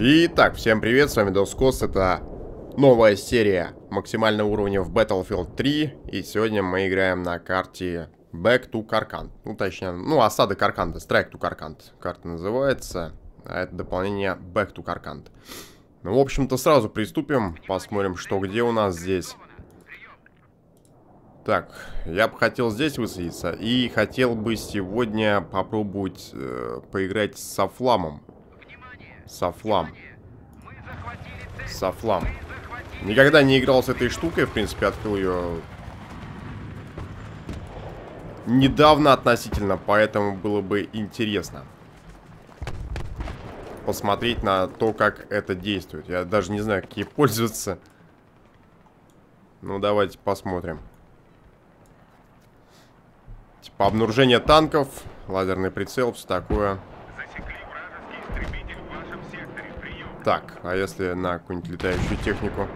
Итак, всем привет, с вами Доскос, это новая серия максимального уровня в Battlefield 3, и сегодня мы играем на карте Back to Karkand, ну точнее, ну осада Карканда, Strike to Karkand, карта называется, а это дополнение Back to Karkand. Ну, в общем-то, сразу приступим, посмотрим, что где у нас здесь. Так, я бы хотел здесь высадиться, и хотел бы сегодня попробовать э, поиграть с Софламом. Софлам. Софлам. Никогда не играл с этой штукой, в принципе, открыл ее недавно относительно, поэтому было бы интересно посмотреть на то, как это действует. Я даже не знаю, какие пользоваться. Ну, давайте посмотрим. Типа обнаружение танков, лазерный прицел, все такое. Так, а если на какую-нибудь летающую технику?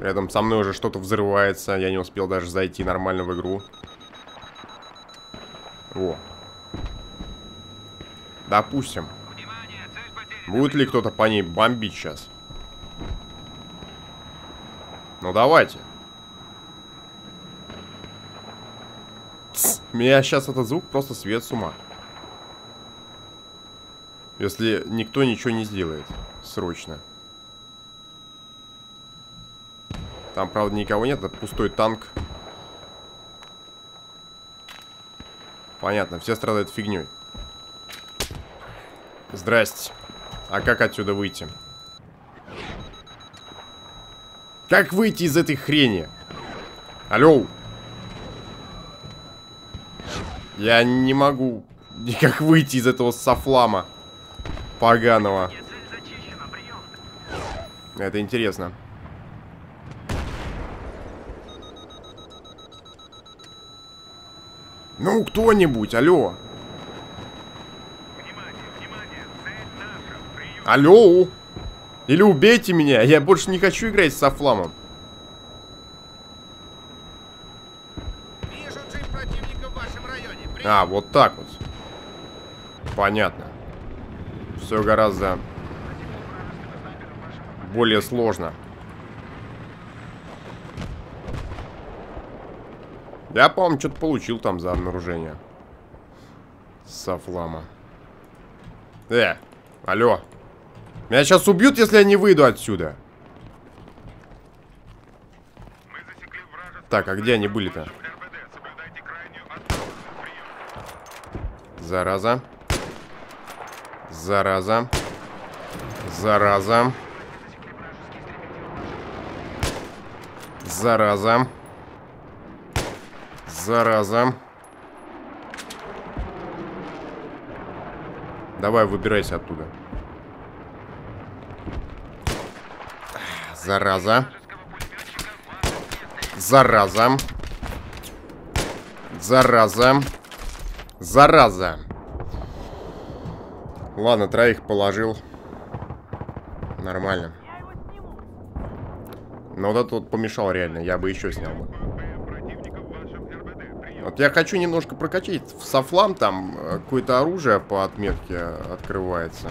Рядом со мной уже что-то взрывается. Я не успел даже зайти нормально в игру. О. Допустим. Будет ли кто-то по ней бомбить сейчас? Ну давайте. Тс, меня сейчас этот звук просто свет с ума. Если никто ничего не сделает срочно. Там, правда, никого нет, это пустой танк. Понятно, все страдают фигней. Здрасте. А как отсюда выйти? Как выйти из этой хрени? Алло. Я не могу никак выйти из этого софлама поганого. Это интересно. Ну, кто-нибудь, алло. Алло. Или убейте меня, я больше не хочу играть с Софламом. А, вот так вот. Понятно. Все гораздо более сложно. Я, по-моему, что-то получил там за обнаружение. Сафлама. Э, алло. Меня сейчас убьют, если я не выйду отсюда. Так, а где они были-то? Зараза. Зараза. Зараза. Зараза. Зараза. Давай, выбирайся оттуда. Зараза. Зараза. Зараза. Зараза. Ладно, троих положил. Нормально. Но вот этот вот помешал реально. Я бы еще снял бы. Вот я хочу немножко прокачать. В Софлам там э, какое-то оружие по отметке открывается.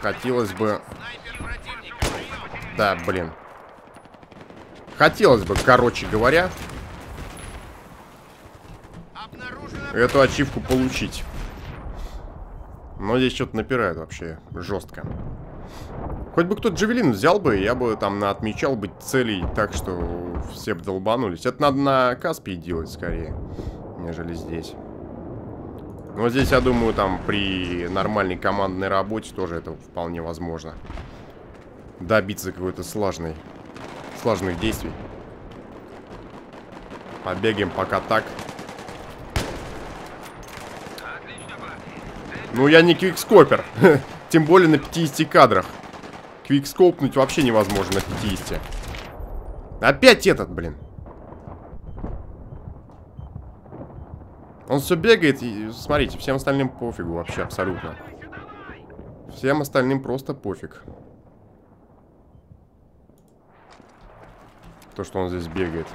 Хотелось бы... Да, блин. Хотелось бы, короче говоря, эту ачивку получить. Но здесь что-то напирает вообще жестко. Хоть бы кто-то Джавелин взял бы, я бы там отмечал бы целей так, что все бы долбанулись. Это надо на Каспии делать скорее, нежели здесь. Но здесь, я думаю, там при нормальной командной работе тоже это вполне возможно. Добиться какой-то сложной, сложных действий. Побегаем пока так. Ну, я не квикскопер. Тем более на 50 кадрах. Квикскопнуть вообще невозможно на 50. Опять этот, блин. Он все бегает и, смотрите, всем остальным пофигу вообще абсолютно. Всем остальным просто пофиг. То, что он здесь бегает.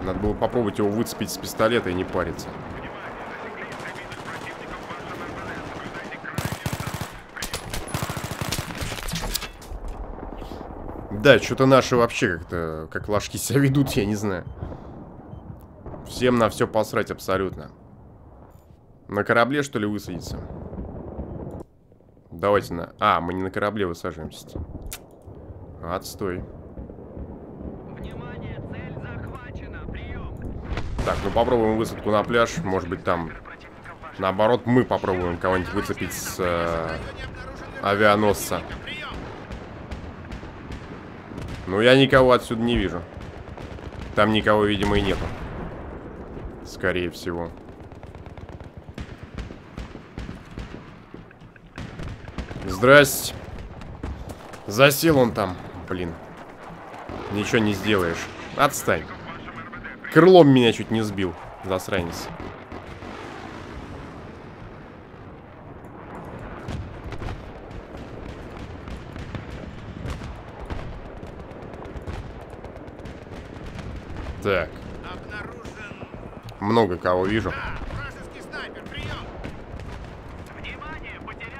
Надо было попробовать его выцепить с пистолета и не париться. Да, что-то наши вообще как-то, как ложки себя ведут, я не знаю. Всем на все посрать абсолютно. На корабле, что ли, высадиться? Давайте на... А, мы не на корабле высаживаемся. Отстой. Так, ну попробуем высадку на пляж. Может быть там... Наоборот, мы попробуем кого-нибудь выцепить с э, авианосца. Ну, я никого отсюда не вижу. Там никого, видимо, и нету. Скорее всего. Здрасте. Засел он там. Блин. Ничего не сделаешь. Отстань. Крылом меня чуть не сбил. Засранец. Так. Много кого вижу.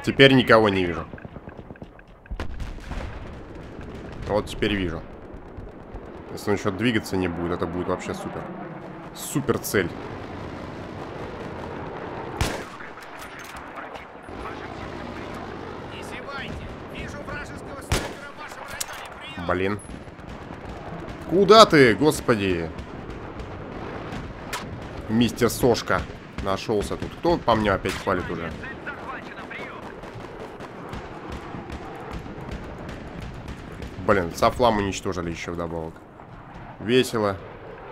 Теперь никого не вижу. Вот теперь вижу. Если он еще двигаться не будет, это будет вообще супер. Супер цель. Блин. Куда ты, господи? Мистер Сошка нашелся тут. Кто по мне опять палит уже? Блин, софлам уничтожили еще вдобавок. Весело.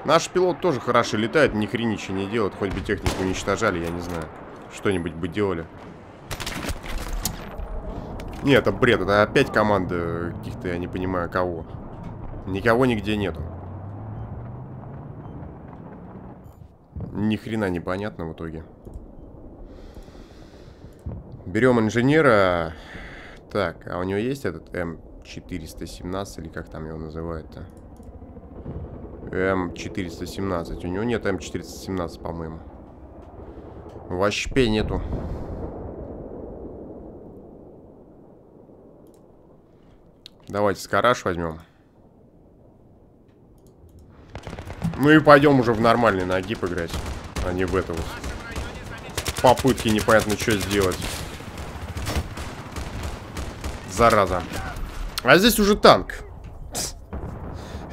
Наш пилот тоже хорошо летает, ни хренища не делает. Хоть бы технику уничтожали, я не знаю. Что-нибудь бы делали. Не, это бред. Это опять команда каких-то, я не понимаю, кого. Никого нигде нету. Ни хрена непонятно в итоге. Берем инженера. Так, а у него есть этот М417 или как там его называют-то? М417. У него нет М417, по-моему. Вообще нету. Давайте скараж возьмем. Ну и пойдем уже в нормальный нагиб играть, а не в это вот. Попытки непонятно что сделать. Зараза. А здесь уже танк.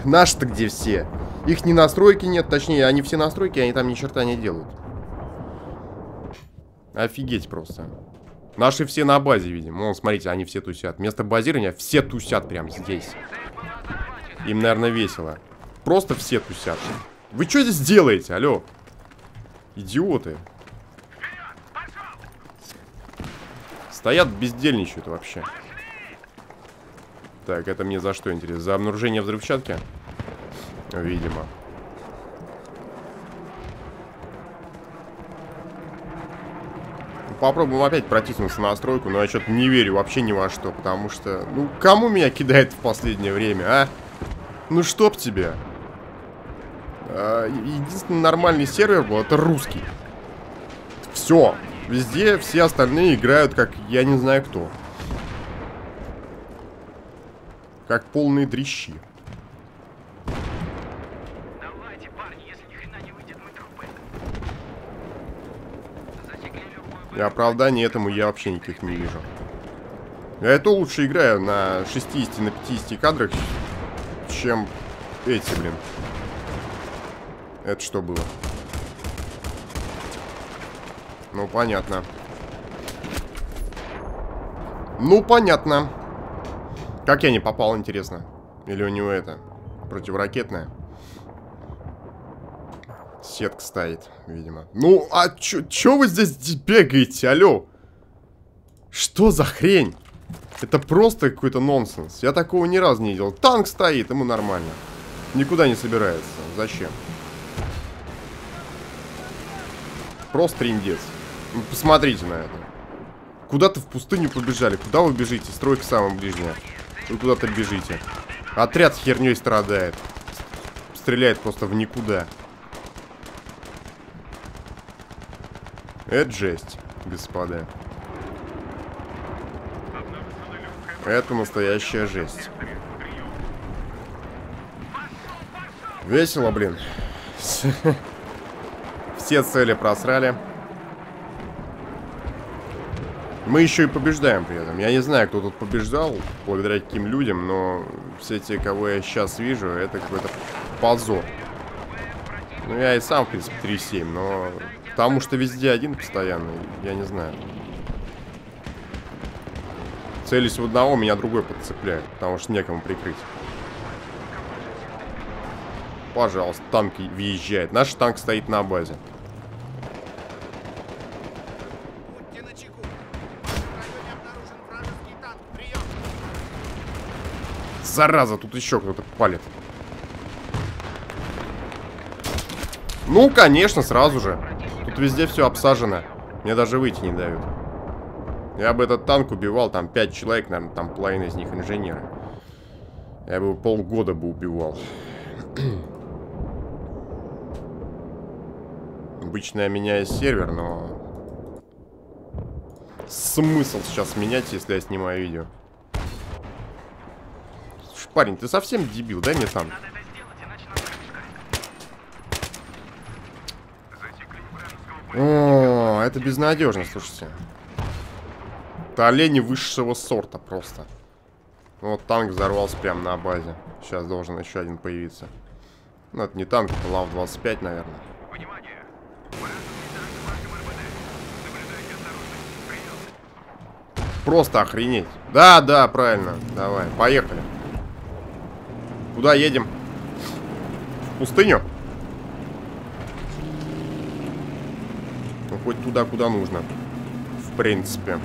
Наши-то где все? Их ни настройки нет, точнее, они все настройки, они там ни черта не делают. Офигеть просто. Наши все на базе, видимо. Вон, смотрите, они все тусят. Вместо базирования все тусят прямо здесь. Им, наверное, весело. Просто все тусят. Вы что здесь делаете, алло? Идиоты. Стоят, бездельничают вообще. Так, это мне за что интересно? За обнаружение взрывчатки? Видимо. Попробуем опять протиснуться на настройку, но я что-то не верю вообще ни во что, потому что... Ну, кому меня кидает в последнее время, а? Ну, чтоб тебе. А, единственный нормальный сервер был, это русский. Все. Везде все остальные играют как я не знаю кто. Как полные дрищи. Давайте, парни, не выйдет. И оправданий этому я вообще никаких не вижу. Я это лучше играю на 60 на 50 кадрах, чем эти, блин. Это что было? Ну, понятно. Ну, понятно. Как я не попал, интересно? Или у него это противоракетная? Сетка стоит, видимо. Ну, а чё, вы здесь бегаете, алло? Что за хрень? Это просто какой-то нонсенс. Я такого ни разу не видел. Танк стоит, ему нормально. Никуда не собирается. Зачем? Просто триндец. Ну, посмотрите на это. Куда-то в пустыню побежали. Куда вы бежите? Стройка самая ближняя. Вы куда-то бежите. Отряд с херней страдает. Стреляет просто в никуда. Это жесть, господа. Это настоящая жесть. Весело, блин. Все цели просрали. Мы еще и побеждаем при этом. Я не знаю, кто тут побеждал, благодаря каким людям, но все те, кого я сейчас вижу, это какой-то позор. Ну, я и сам, в принципе, 3-7, но... Потому что везде один постоянно, я не знаю. Целюсь в одного, меня другой подцепляет, потому что некому прикрыть. Пожалуйста, танк въезжает. Наш танк стоит на базе. Зараза, тут еще кто-то палит. Ну, конечно, сразу же. Тут везде все обсажено. Мне даже выйти не дают. Я бы этот танк убивал, там 5 человек, наверное, там половина из них инженеры. Я бы полгода бы убивал. Обычно я меняю сервер, но... Смысл сейчас менять, если я снимаю видео? Парень, ты совсем дебил, дай мне танк. О, это безнадежно, слушайте. Это олени высшего сорта просто. Вот танк взорвался прямо на базе. Сейчас должен еще один появиться. Ну, это не танк, это ЛАВ-25, наверное. Просто охренеть. Да, да, правильно. Давай, поехали. Куда едем? В пустыню? Ну, хоть туда, куда нужно. В принципе.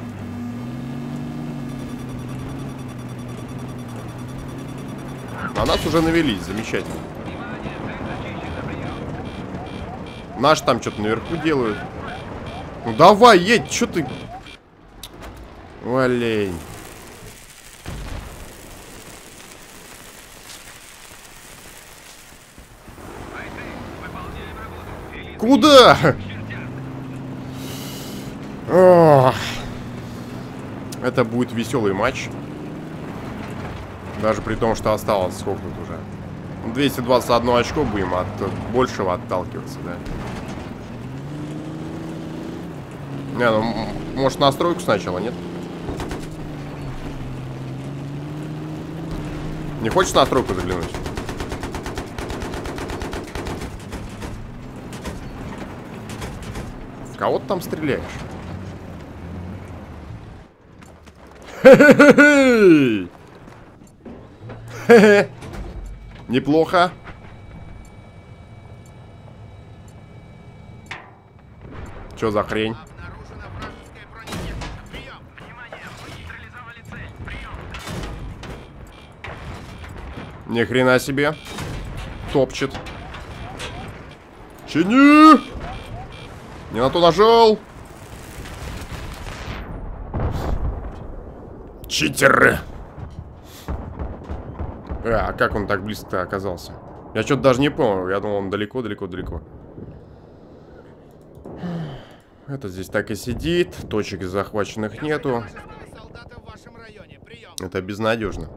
На нас уже навелись, замечательно. Наш там что-то наверху делают. Ну давай, едь, что ты... Олень. Куда? Это будет веселый матч. Даже при том, что осталось сколько тут уже. 221 очко будем от большего отталкиваться, да. Не, ну, может настройку сначала, нет? Не хочешь настройку заглянуть? Кого ты там стреляешь? Хе-хе-хе! Неплохо. Что за хрень? Ни хрена себе. Топчет. Чини! Не на то нажал. Читеры. А, как он так близко оказался? Я что-то даже не понял. Я думал, он далеко-далеко-далеко. Это здесь так и сидит. Точек захваченных нету. Это безнадежно.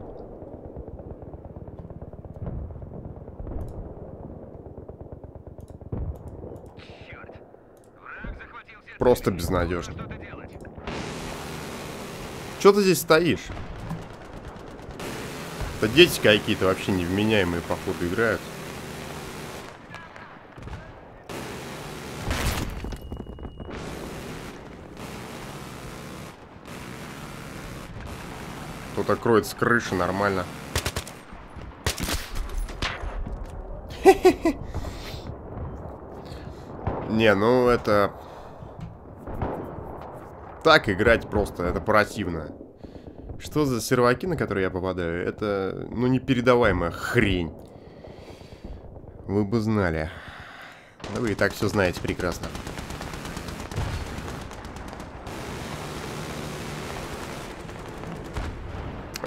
Просто безнадежно. Что ты здесь стоишь? Это дети какие-то вообще невменяемые, походу, играют. Кто-то кроет с крыши, нормально. Не, ну это... Так играть просто, это противно. Что за серваки, на которые я попадаю? Это, ну, непередаваемая хрень. Вы бы знали. Да вы и так все знаете прекрасно.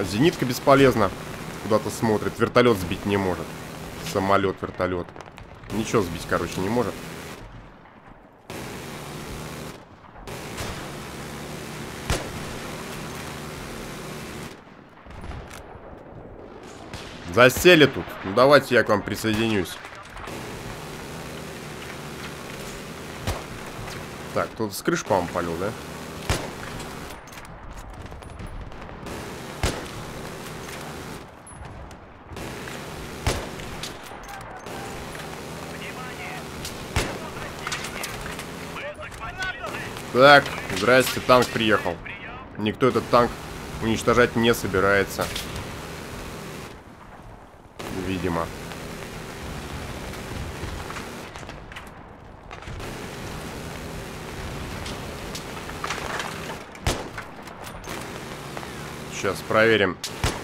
Зенитка бесполезна. Куда-то смотрит. Вертолет сбить не может. Самолет, вертолет. Ничего сбить, короче, не может. Засели тут. Ну давайте я к вам присоединюсь. Так, тут с крыши, по-моему, полил, да? Так, здрасте, танк приехал. Никто этот танк уничтожать не собирается. Видимо. Сейчас проверим,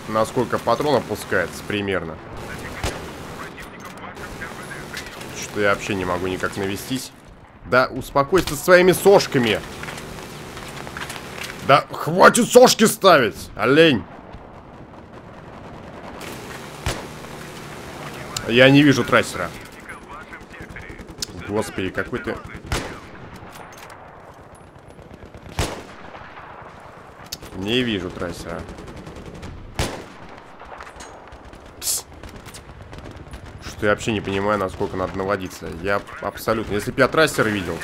насколько патронов пускается примерно. Что я вообще не могу никак навестись. Да успокойся со своими сошками. Да хватит сошки ставить, олень. Я не вижу трассера. Господи, какой ты... Не вижу трассера. Что я вообще не понимаю, насколько надо наводиться. Я абсолютно... Если бы я трассера видел...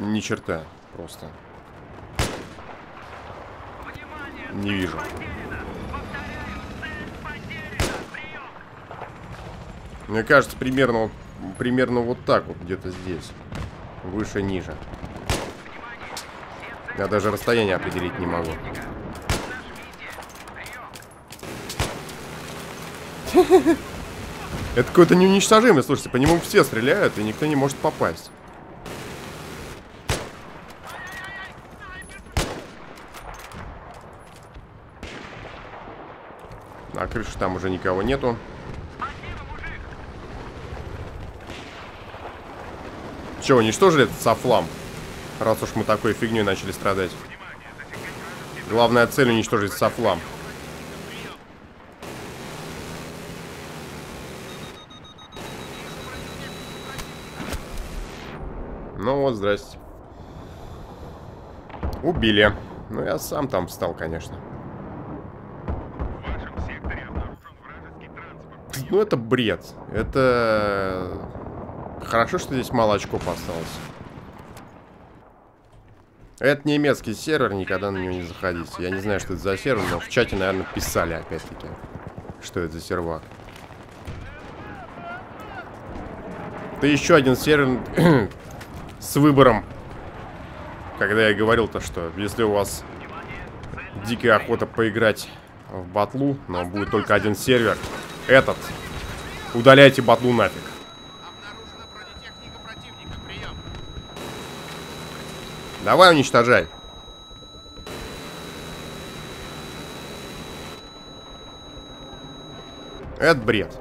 Ни черта. Просто. Не вижу. Мне кажется, примерно, примерно вот так вот, где-то здесь. Выше, ниже. Я даже расстояние определить не могу. Это какой-то неуничтожимый, слушайте, по нему все стреляют, и никто не может попасть. На крыше там уже никого нету. Че, уничтожили этот софлам? Раз уж мы такой фигней начали страдать. Главная цель уничтожить софлам. Ну вот, здрасте. Убили. Ну, я сам там встал, конечно. Ну, это бред. Это... Хорошо, что здесь мало очков осталось. Это немецкий сервер, никогда на него не заходите. Я не знаю, что это за сервер, но в чате, наверное, писали опять-таки, что это за сервак. Это еще один сервер с выбором. Когда я говорил то, что если у вас дикая охота поиграть в батлу, но будет только один сервер, этот, удаляйте батлу нафиг. Давай уничтожай. Это бред.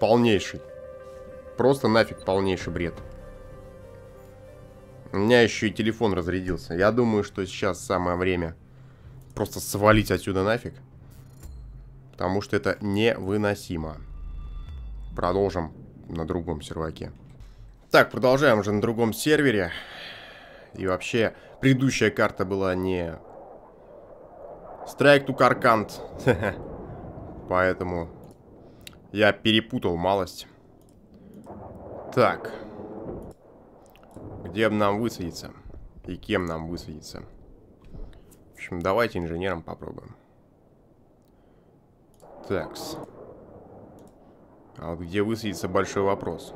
Полнейший. Просто нафиг полнейший бред. У меня еще и телефон разрядился. Я думаю, что сейчас самое время просто свалить отсюда нафиг. Потому что это невыносимо. Продолжим на другом серваке. Так, продолжаем уже на другом сервере. И вообще, предыдущая карта была не... Strike to Каркант. Поэтому я перепутал малость. Так. Где нам высадиться? И кем нам высадиться? В общем, давайте инженером попробуем. Такс. А вот где высадиться большой вопрос.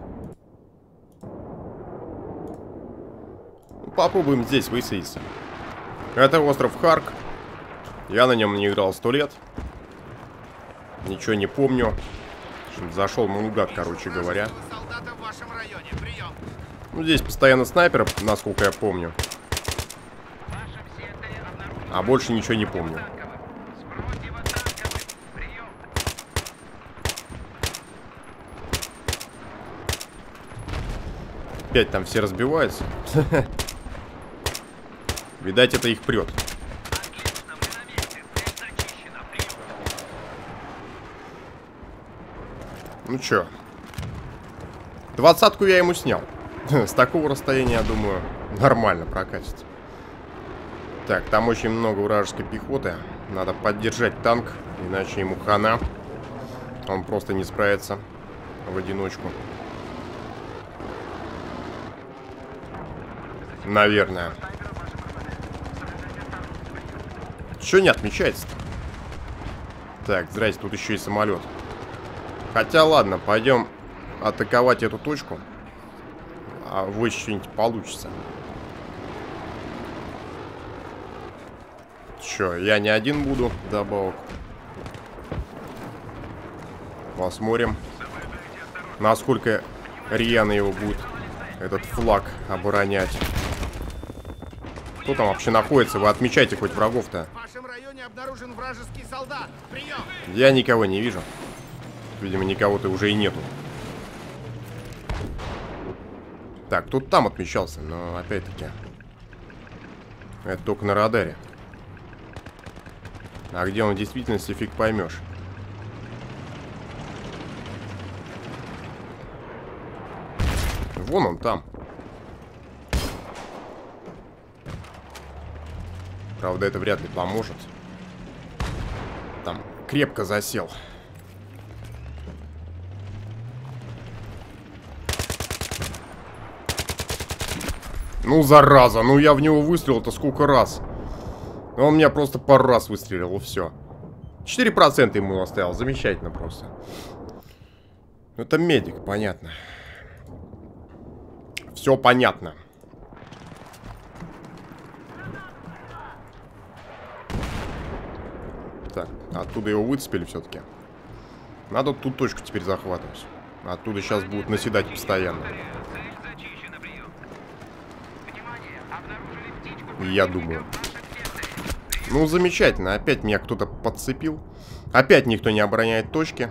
Попробуем здесь высадиться. Это остров Харк. Я на нем не играл сто лет. Ничего не помню. Зашел наугад, короче говоря. Ну, здесь постоянно снайпер, насколько я помню. А больше ничего не помню. Опять там все разбиваются. Видать, это их прет. Ну чё? Двадцатку я ему снял. С такого расстояния, я думаю, нормально прокатит. Так, там очень много вражеской пехоты. Надо поддержать танк, иначе ему хана. Он просто не справится в одиночку. Наверное. Что не отмечается -то? Так, здрасте, тут еще и самолет. Хотя ладно, пойдем атаковать эту точку. А вы что-нибудь получится. Че, я не один буду, добавок. Посмотрим, насколько рьяно его будет этот флаг оборонять. Кто там вообще находится? Вы отмечайте хоть врагов-то. Я никого не вижу. Видимо, никого-то уже и нету. Так, тут там отмечался, но опять-таки... Это только на радаре. А где он в действительности, фиг поймешь. Вон он там. Правда, это вряд ли поможет. Там крепко засел. Ну, зараза, ну я в него выстрелил-то сколько раз. Он меня просто пару раз выстрелил, и все. 4% ему оставил, замечательно просто. Это медик, понятно. Все понятно. Так, оттуда его выцепили все-таки. Надо ту точку теперь захватывать. Оттуда сейчас будут наседать постоянно. Я думаю. Ну, замечательно. Опять меня кто-то подцепил. Опять никто не обороняет точки.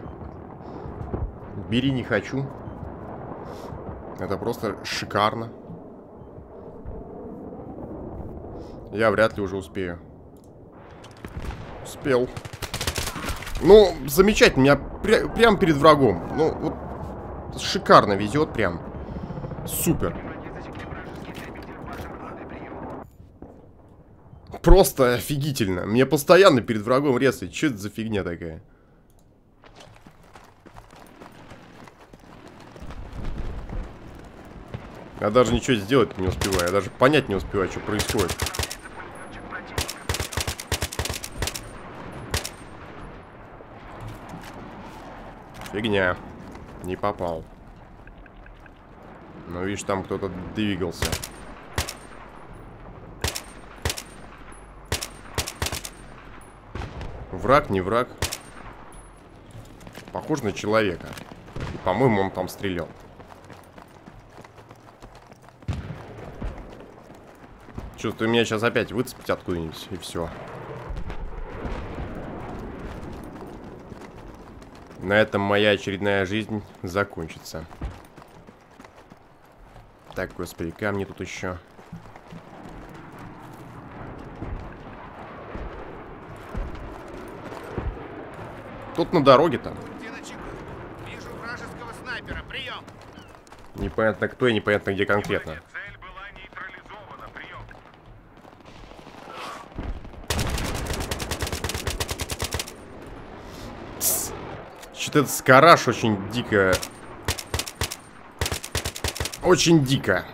Бери не хочу. Это просто шикарно. Я вряд ли уже успею. Успел. Ну, замечательно. Меня пря прям перед врагом. Ну, вот шикарно везет прям. Супер. Просто офигительно. Мне постоянно перед врагом резать. Что это за фигня такая? Я даже ничего сделать не успеваю. Я даже понять не успеваю, что происходит. Фигня. Не попал. Но видишь, там кто-то двигался. Враг, не враг. Похож на человека. По-моему, он там стрелял. Чувствую, меня сейчас опять выцепить откуда-нибудь, и все. На этом моя очередная жизнь закончится. Так, господи, камни тут еще. Тут на дороге там. Непонятно кто и непонятно где конкретно. Что-то этот скараж очень дико... Очень дико.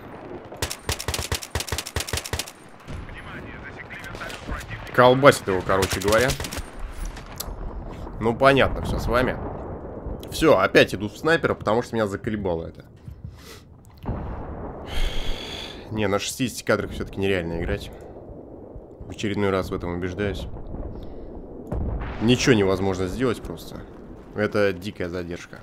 Колбасит его, короче говоря. Ну, понятно все с вами. Все, опять иду в снайпера, потому что меня заколебало это. Не, на 60 кадрах все-таки нереально играть. В очередной раз в этом убеждаюсь. Ничего невозможно сделать просто. Это дикая задержка.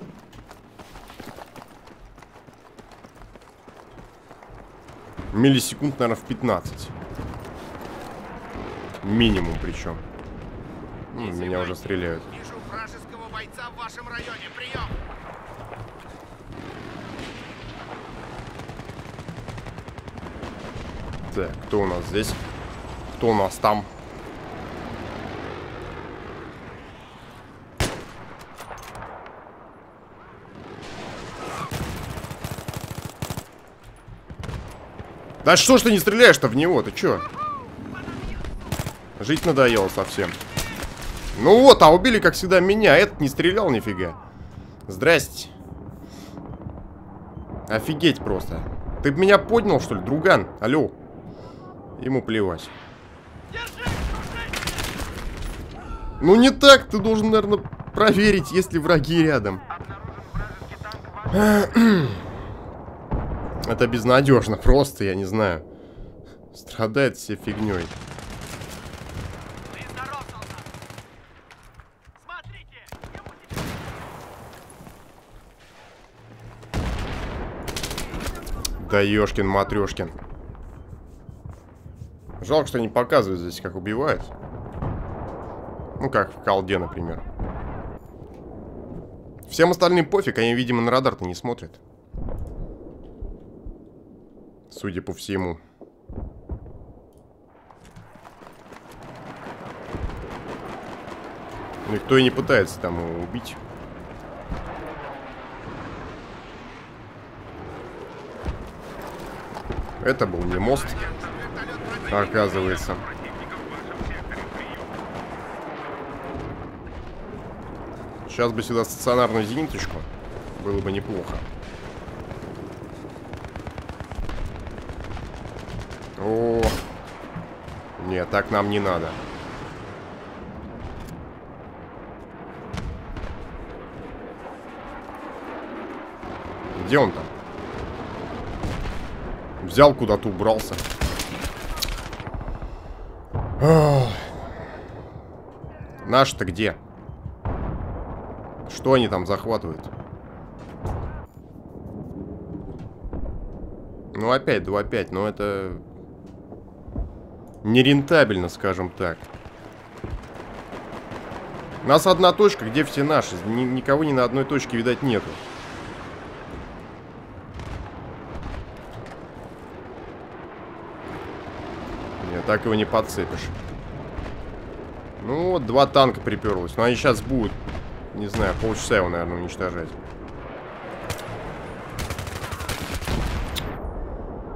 Миллисекунд, наверное, в 15. Минимум причем. Ну, меня уже стреляют. Вижу вражеского бойца в вашем районе. Прием! Так, кто у нас здесь? Кто у нас там? Да что ж ты не стреляешь-то в него? Ты чё? Жить надоело совсем. Ну вот, а убили, как всегда, меня. Этот не стрелял нифига. Здрасте. Офигеть просто. Ты меня поднял, что ли, друган? Алло. Ему плевать. Ну не так, ты должен, наверное, проверить, есть ли враги рядом. Это безнадежно, просто, я не знаю. Страдает все фигней. Да ёшкин матрешкин. Жалко, что не показывают здесь, как убивают. Ну, как в колде, например. Всем остальным пофиг, они, видимо, на радар-то не смотрят. Судя по всему. Никто и не пытается там его убить. Это был не мост, оказывается. Сейчас бы сюда стационарную зениточку. Было бы неплохо. О, нет, так нам не надо. Где он там? Взял куда-то, убрался. Наш-то где? Что они там захватывают? Ну, опять 2-5, но это... Нерентабельно, скажем так. У нас одна точка, где все наши. Ни никого ни на одной точке, видать, нету. Нет, так его не подцепишь. Ну, вот два танка приперлось. Но они сейчас будут не знаю, полчаса его, наверное, уничтожать.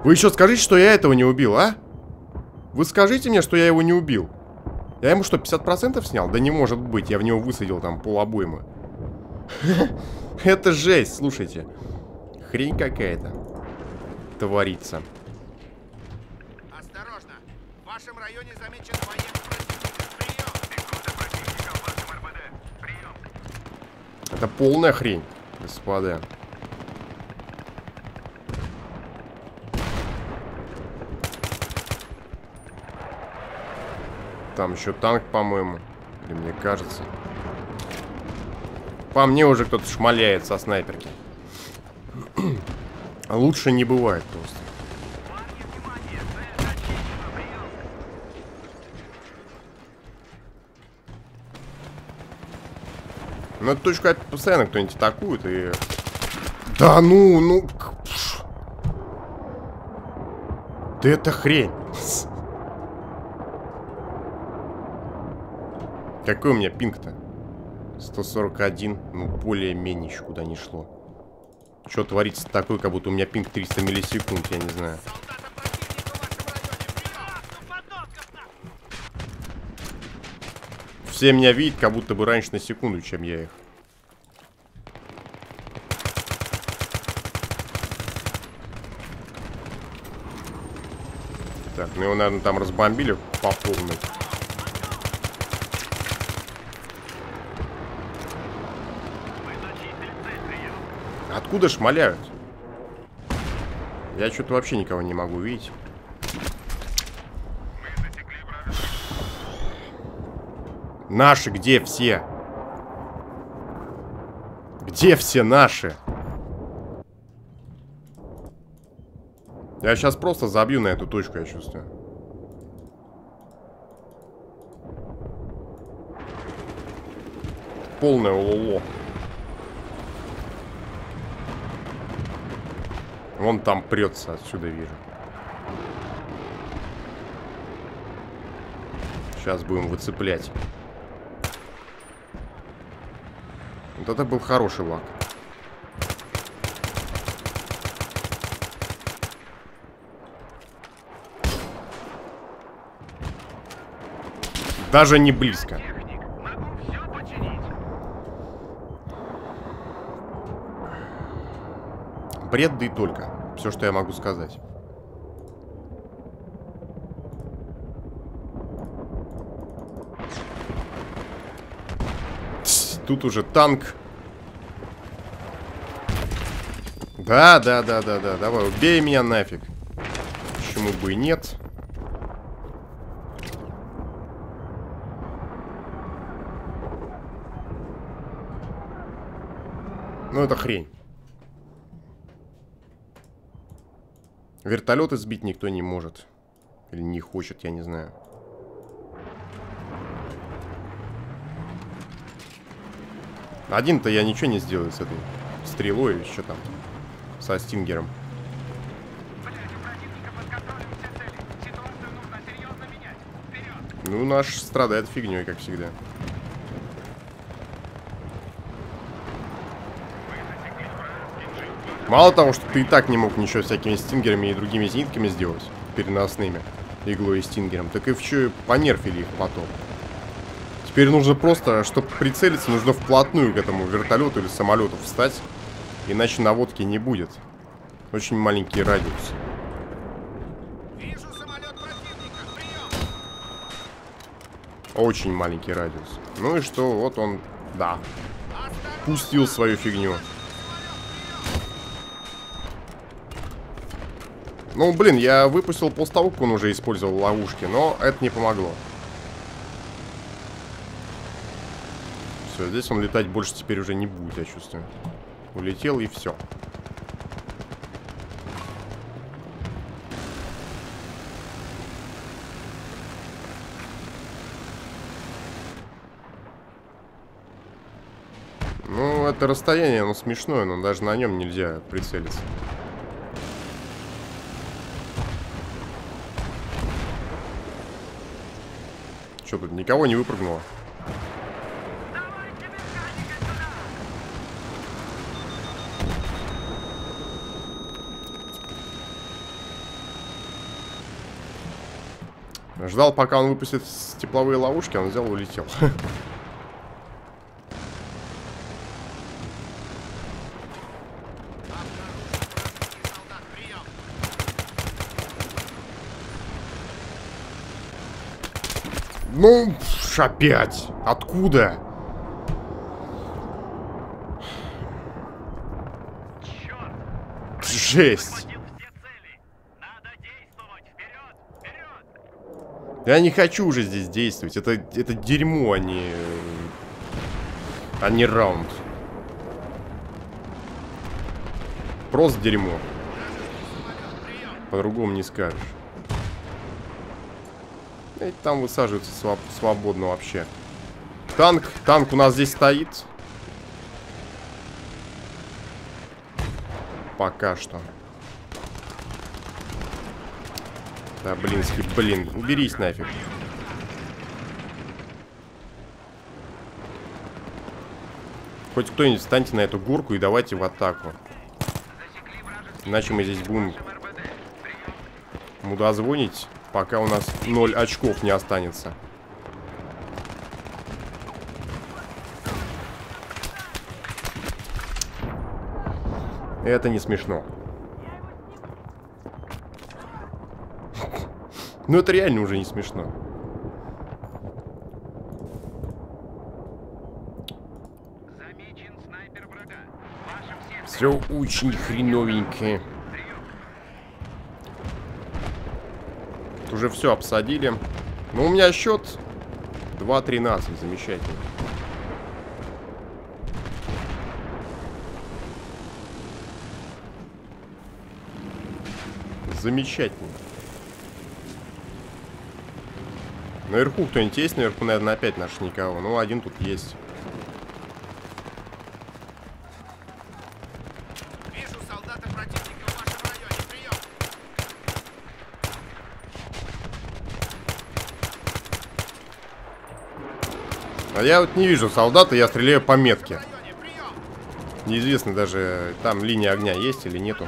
Вы еще скажите, что я этого не убил, а? Вы скажите мне, что я его не убил. Я ему что, 50% снял? Да не может быть, я в него высадил там пол обоймы. Это жесть, слушайте. Хрень какая-то. Творится. Осторожно! В вашем районе замечен военный Это полная хрень, господа. Там еще танк, по-моему. Или мне кажется. По мне уже кто-то шмаляет со снайперки. Лучше не бывает просто. Ну, эту точку постоянно кто-нибудь атакует и... Да ну, ну... Да это хрень. Какой у меня пинг-то? 141. Ну, более-менее еще куда не шло. Что творится такое, как будто у меня пинг 300 миллисекунд, я не знаю. Все меня видят, как будто бы раньше на секунду, чем я их. Так, ну его, наверное, там разбомбили по полной. Откуда шмаляют? Я что-то вообще никого не могу видеть. Наши где все? Где все наши? Я сейчас просто забью на эту точку, я чувствую. Полное улуло. Вон там прется, отсюда вижу. Сейчас будем выцеплять. Вот это был хороший лак. Даже не близко. Бред, да и только. Все, что я могу сказать. Тут уже танк. Да, да, да, да, да. Давай, убей меня нафиг. Почему бы и нет? Ну, это хрень. Вертолеты сбить никто не может. Или не хочет, я не знаю. Один-то я ничего не сделаю с этой стрелой или что там. Со стингером. Ну, наш страдает фигней, как всегда. Мало того, что ты и так не мог ничего всякими стингерами и другими зенитками сделать, переносными, иглой и стингером, так и еще понерфили их потом. Теперь нужно просто, чтобы прицелиться, нужно вплотную к этому вертолету или самолету встать, иначе наводки не будет. Очень маленький радиус. Очень маленький радиус. Ну и что, вот он, да, пустил свою фигню. Ну, блин, я выпустил как он уже использовал ловушки, но это не помогло. Все, здесь он летать больше теперь уже не будет, я чувствую. Улетел и все. Ну, это расстояние, оно смешное, но даже на нем нельзя прицелиться. Что тут, никого не выпрыгнуло? Ждал, пока он выпустит тепловые ловушки, он взял и улетел. Ну, опять. Откуда? Жесть. Я не хочу уже здесь действовать. Это, это дерьмо, а не... А не раунд. Просто дерьмо. По-другому не скажешь. И там высаживаются своб свободно вообще. Танк, танк у нас здесь стоит. Пока что. Да, блинский, блин. Уберись нафиг. Хоть кто-нибудь встаньте на эту горку и давайте в атаку. Иначе мы здесь будем мудозвонить Пока у нас 0 очков не останется. Это не смешно. Ну это реально уже не смешно. Все очень хреновенькое. Уже все обсадили. Ну, у меня счет 2-13. Замечательно. Замечательно. Наверху кто-нибудь есть? Наверху, наверное, опять наш никого. Ну, один тут есть. А я вот не вижу солдата, я стреляю по метке. Неизвестно даже, там линия огня есть или нету.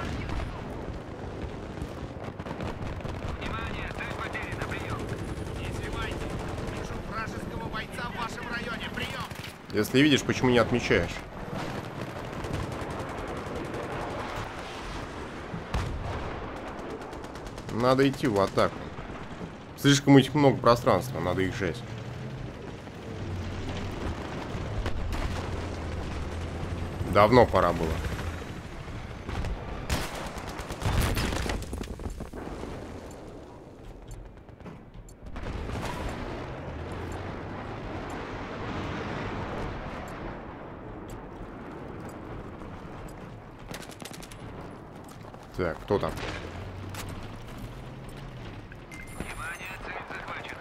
Если видишь, почему не отмечаешь? Надо идти в атаку. Слишком у них много пространства, надо их жесть. Давно пора было. Так, кто там?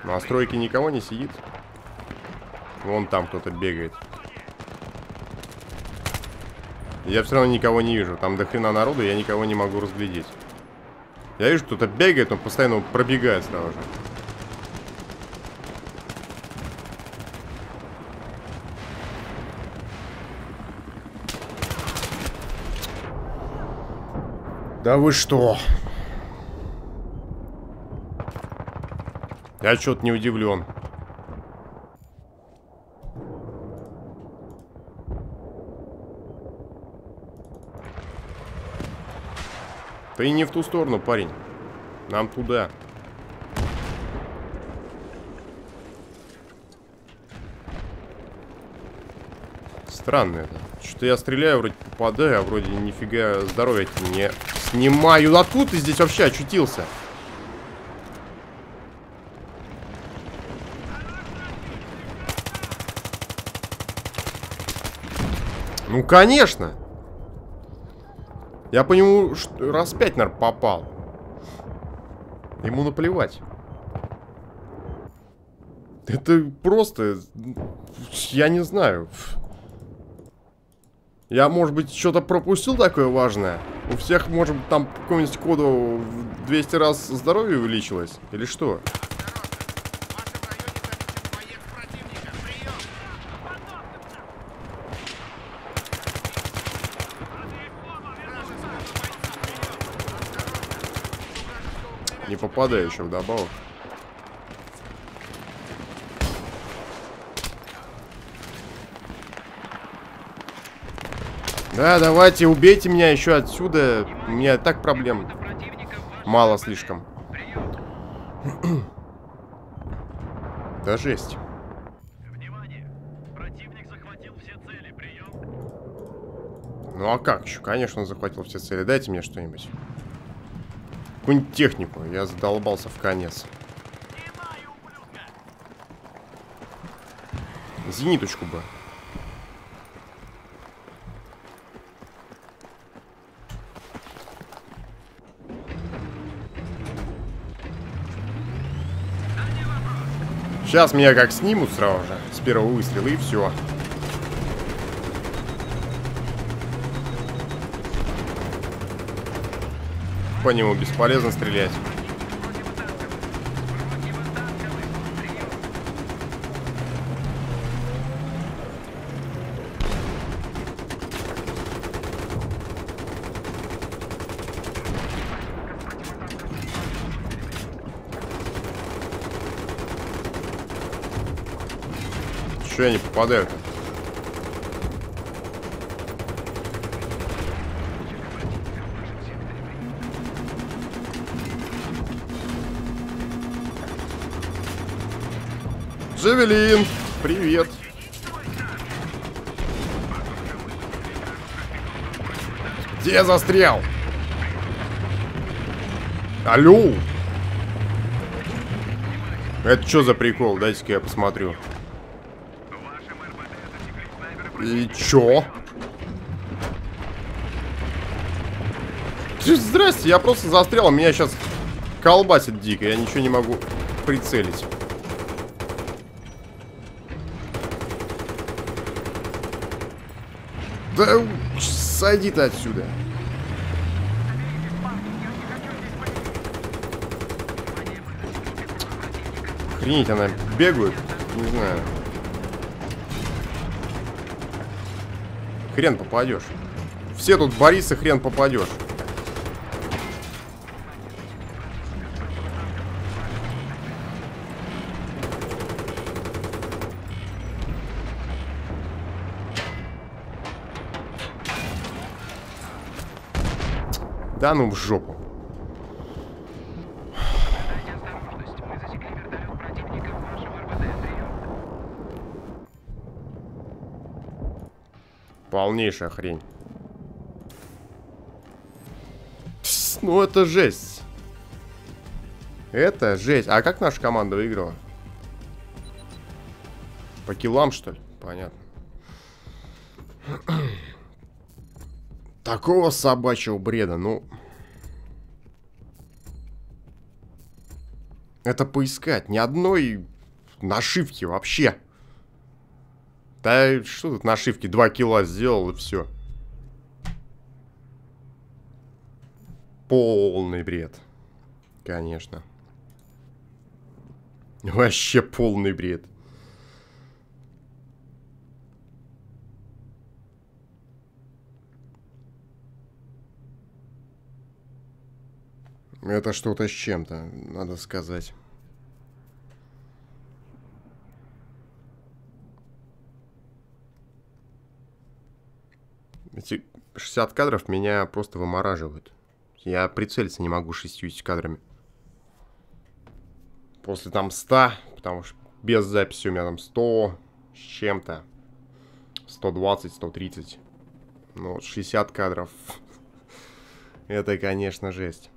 На стройке никого не сидит? Вон там кто-то бегает. Я все равно никого не вижу. Там до хрена народу, я никого не могу разглядеть. Я вижу, кто-то бегает, он постоянно пробегает сразу же. Да вы что? Я что-то не удивлен. Ты не в ту сторону, парень. Нам туда. Странно это. Что-то я стреляю, вроде попадаю, а вроде нифига здоровья не снимаю. Откуда ты здесь вообще очутился? Ну, конечно. Я по нему раз пять, наверное, попал. Ему наплевать. Это просто... Я не знаю. Я, может быть, что-то пропустил такое важное? У всех, может быть, там какому-нибудь коду в 200 раз здоровье увеличилось? Или что? Не попадаю еще вдобавок. Да, давайте, убейте меня еще отсюда. У меня так проблем мало слишком. да жесть. Ну а как еще? Конечно, он захватил все цели. Дайте мне что-нибудь. Какую-нибудь технику. Я задолбался в конец. Зениточку бы. Сейчас меня как снимут сразу же с первого выстрела и все. По нему бесполезно стрелять. Что я не попадаю Джавелин, привет. Где застрял? Алло. Это что за прикол? Дайте-ка я посмотрю. И чё? Здрасте, я просто застрял. Меня сейчас колбасит дико. Я ничего не могу прицелить. Да сойди ты отсюда. Охренеть, она бегает. Не знаю. Хрен попадешь. Все тут Борисы хрен попадешь. Да ну в жопу. Полнейшая хрень. Пс, ну это жесть. Это жесть. А как наша команда выиграла? По килам, что ли? Понятно. Такого собачьего бреда, ну... Это поискать. Ни одной нашивки вообще. Да что тут нашивки? Два кило сделал и все. Полный бред. Конечно. Вообще полный бред. Это что-то с чем-то, надо сказать. Эти 60 кадров меня просто вымораживают. Я прицелиться не могу 60 кадрами. После там 100, потому что без записи у меня там 100 с чем-то. 120, 130. Ну, 60 кадров. Это, конечно, жесть.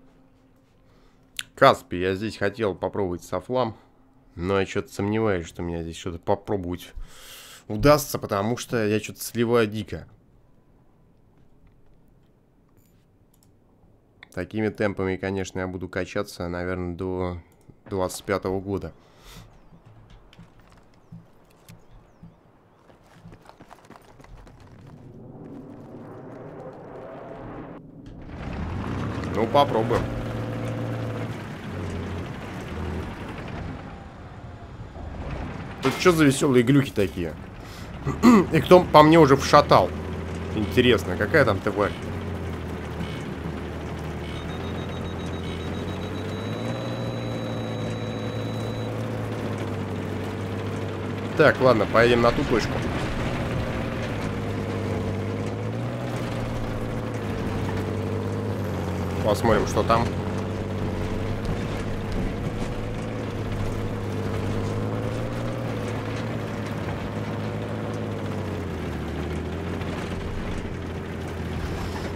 Каспи, я здесь хотел попробовать софлам, но я что-то сомневаюсь, что меня здесь что-то попробовать удастся, потому что я что-то сливаю дико. Такими темпами, конечно, я буду качаться, наверное, до 25 -го года. Ну, попробуем. Тут что за веселые глюки такие? И кто по мне уже вшатал? Интересно, какая там тварь? Так, ладно, поедем на ту точку. Посмотрим, что там.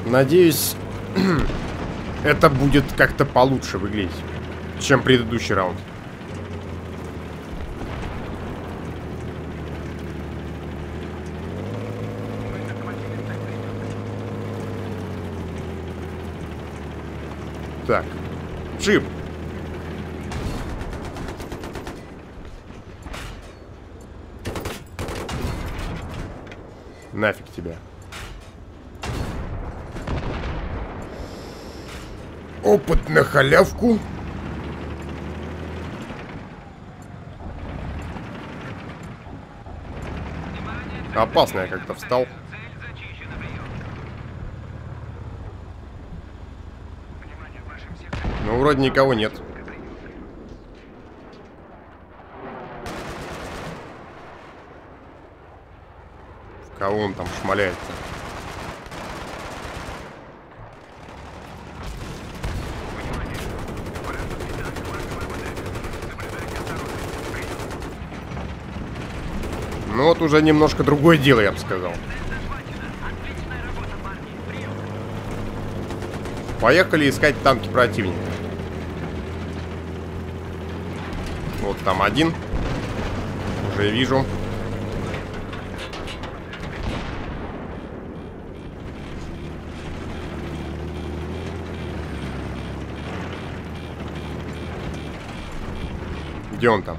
Надеюсь, это будет как-то получше выглядеть, чем предыдущий раунд. Так, джип. Нафиг тебя. Опыт на халявку. Опасно я как-то встал. Ну, вроде никого нет. Кого он там шмаляет-то? Вот уже немножко другое дело, я бы сказал. Поехали искать танки противника. Вот там один. Уже вижу. Где он там?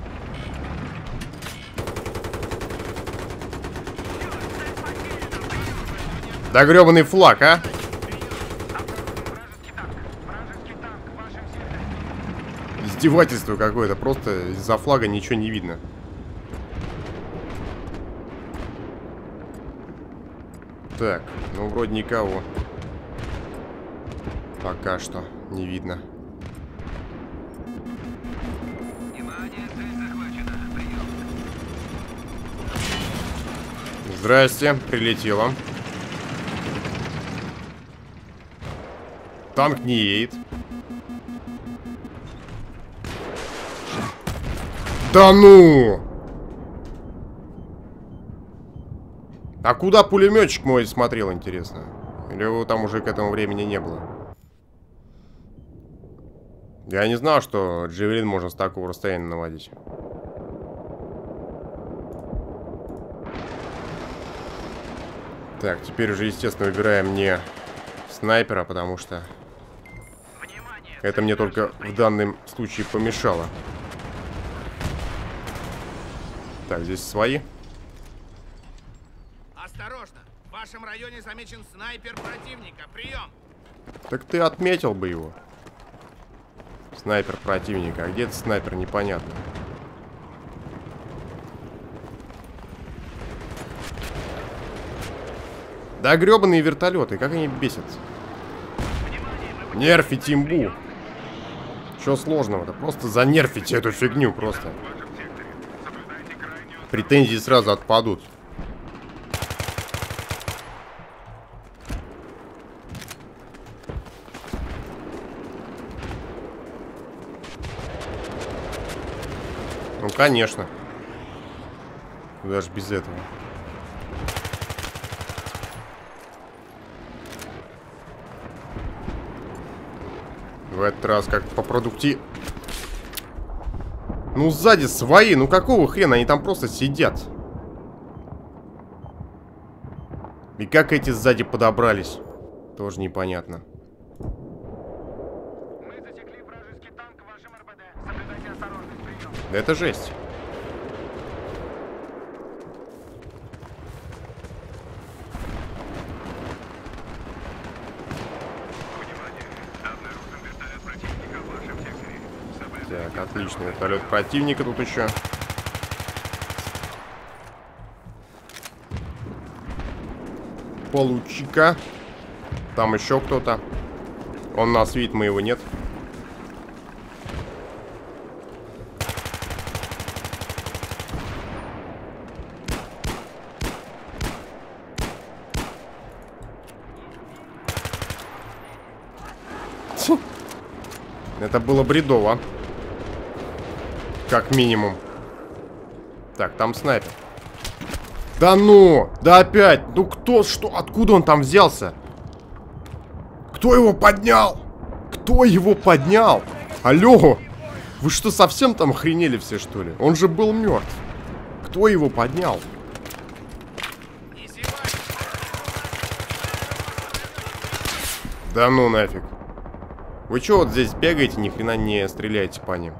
Да гребаный флаг, а? Издевательство какое-то, просто из-за флага ничего не видно. Так, ну вроде никого. Пока что не видно. Здрасте, прилетело. Танк не едет. Да ну! А куда пулеметчик мой смотрел, интересно? Или его там уже к этому времени не было? Я не знал, что джевелин можно с такого расстояния наводить. Так, теперь уже, естественно, выбираем не снайпера, потому что это мне только в данном случае помешало. Так, здесь свои. Осторожно! В вашем районе замечен снайпер противника. Прием! Так ты отметил бы его. Снайпер противника. А где этот снайпер, непонятно. Да гребаные вертолеты, как они бесят. Нерфи Тимбу. Что сложного-то? Просто занерфите эту фигню просто. Претензии сразу отпадут. Ну, конечно. Даже без этого. В этот раз как по продукти... Ну, сзади свои. Ну, какого хрена? Они там просто сидят. И как эти сзади подобрались? Тоже непонятно. Мы засекли вражеский танк в вашем РБД. Соблюдайте осторожность. Прием! Да это жесть. Так, отлично. Вертолет противника тут еще. Получика. Там еще кто-то. Он нас видит, мы его нет. Это было бредово. Как минимум. Так, там снайпер. Да ну! Да опять! Ну кто, что, откуда он там взялся? Кто его поднял? Кто его поднял? Алло! Вы что, совсем там охренели все, что ли? Он же был мертв. Кто его поднял? Да ну нафиг. Вы что вот здесь бегаете, ни хрена не стреляете по ним?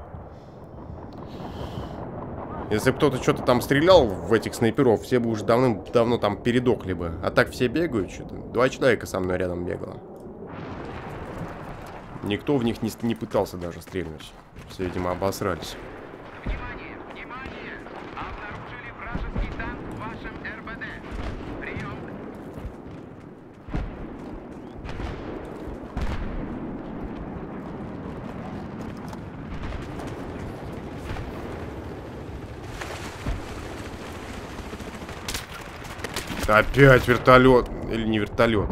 Если бы кто-то что-то там стрелял в этих снайперов, все бы уже давным-давно там передохли бы. А так все бегают что-то. Два человека со мной рядом бегало. Никто в них не, не пытался даже стрельнуть. Все, видимо, обосрались. Внимание! Внимание! Обнаружили вражеский танк в вашем РБД. Прием! Опять вертолет. Или не вертолет.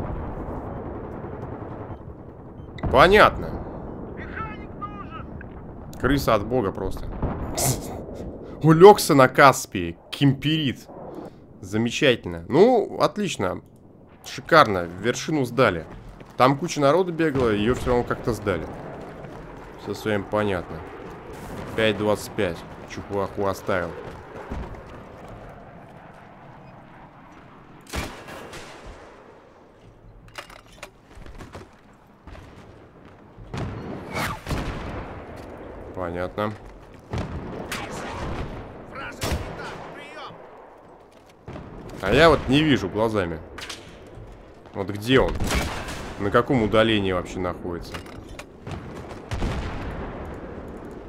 Понятно. Крыса от бога просто. Улегся на Каспии. Кимперит. Замечательно. Ну, отлично. Шикарно. Вершину сдали. Там куча народу бегала, ее все равно как-то сдали. Все с вами понятно. 5.25. Чухуаху оставил. Понятно. А я вот не вижу глазами. Вот где он? На каком удалении вообще находится?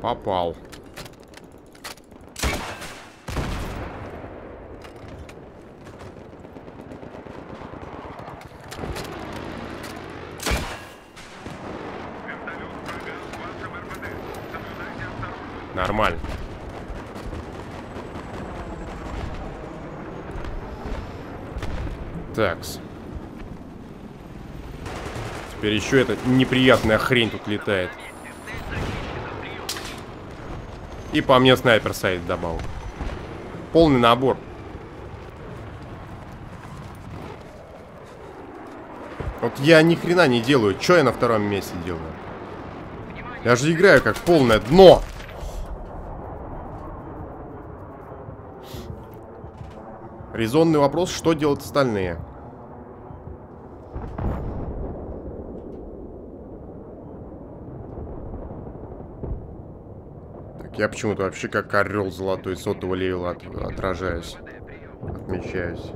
Попал. Нормально. Такс. Теперь еще эта неприятная хрень тут летает. И по мне снайпер сайт добавил. Полный набор. Вот я ни хрена не делаю. Что я на втором месте делаю? Я же играю как полное дно. Резонный вопрос, что делать остальные? Я почему-то вообще как орел золотой сотого левела от, отражаюсь. Отмечаюсь.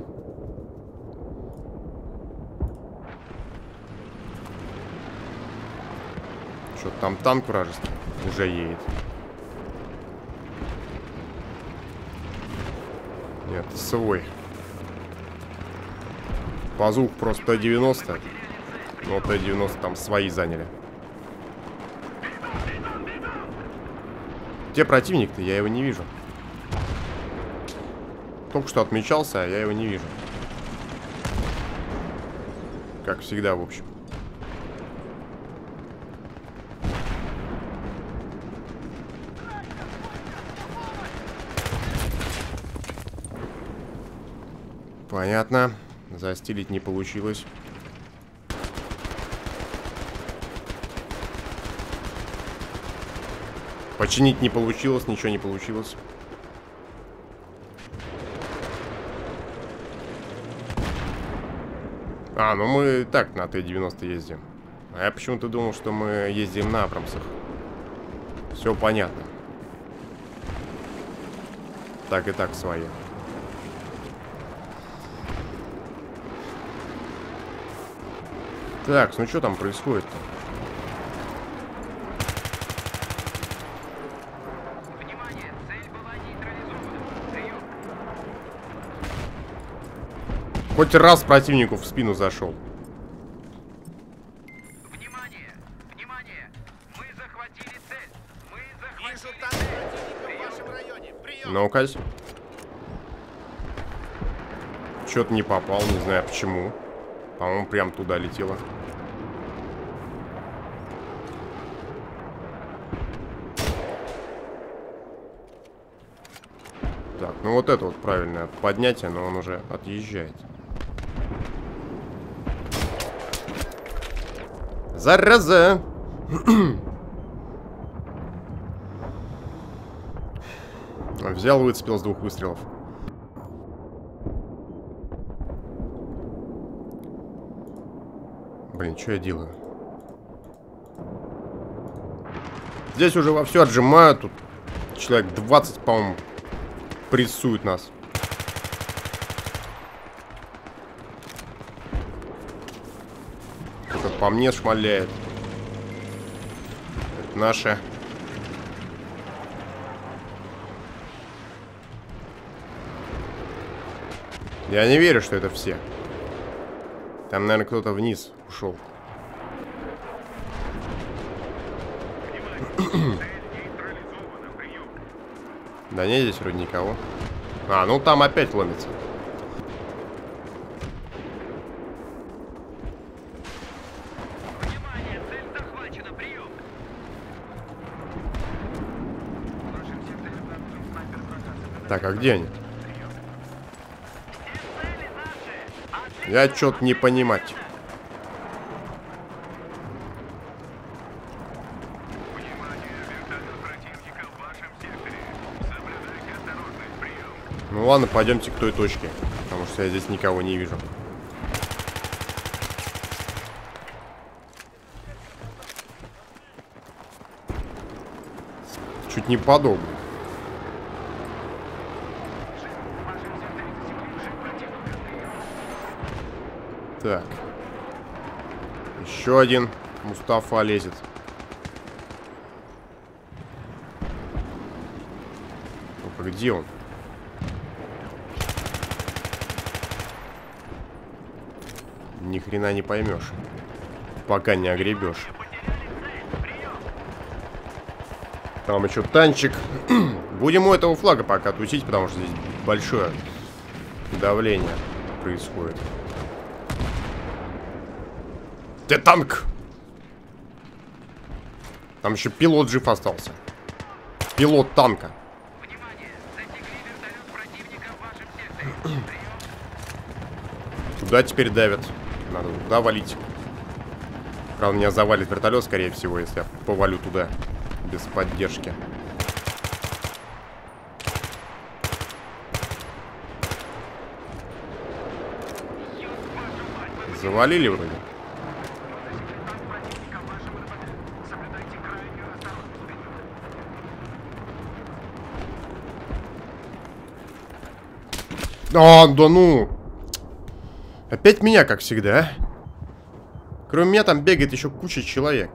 Что там танк вражеский уже едет. Нет, свой. Пазух просто Т-90. Но Т-90 там свои заняли. Где противник-то? Я его не вижу. Только что отмечался, а я его не вижу. Как всегда, в общем. Понятно. Застилить не получилось. Починить не получилось, ничего не получилось. А, ну мы так на Т-90 ездим. А я почему-то думал, что мы ездим на Абрамсах. Все понятно. Так и так свои. Так, ну что там происходит-то? Хоть раз противнику в спину зашел. Внимание! Внимание! Мы захватили цель! Мы захватили Вижу танк противника в вашем районе! Прием! Ну-ка. Чё-то не попал, не знаю почему. По-моему, прям туда летело. Так, ну вот это вот правильное поднятие, но он уже отъезжает. Зараза! Взял, выцепил с двух выстрелов. Блин, что я делаю? Здесь уже во все отжимают. Тут человек 20, по-моему, прессует нас. Кто-то по мне шмаляет. Это наши. Я не верю, что это все. Там, наверное, кто-то вниз ушел. Да не, здесь вроде никого. А, ну там опять ломится. Внимание! Цель захвачена! Прием! Так, а где они? Я что-то не понимать. Ну ладно, пойдемте к той точке. Потому что я здесь никого не вижу. Чуть не подобно. Так. Еще один Мустафа лезет. Ну-ка, где он? Ни хрена не поймешь. Пока не огребешь. Там еще танчик. Будем у этого флага пока тусить, потому что здесь большое давление происходит. Где танк? Там еще пилот жив остался. Пилот танка. Куда теперь давят? Надо туда валить. Правда, меня завалит вертолет, скорее всего, если я повалю туда без поддержки. Завалили вроде. А, да ну! Опять меня, как всегда, а? Кроме меня там бегает еще куча человек.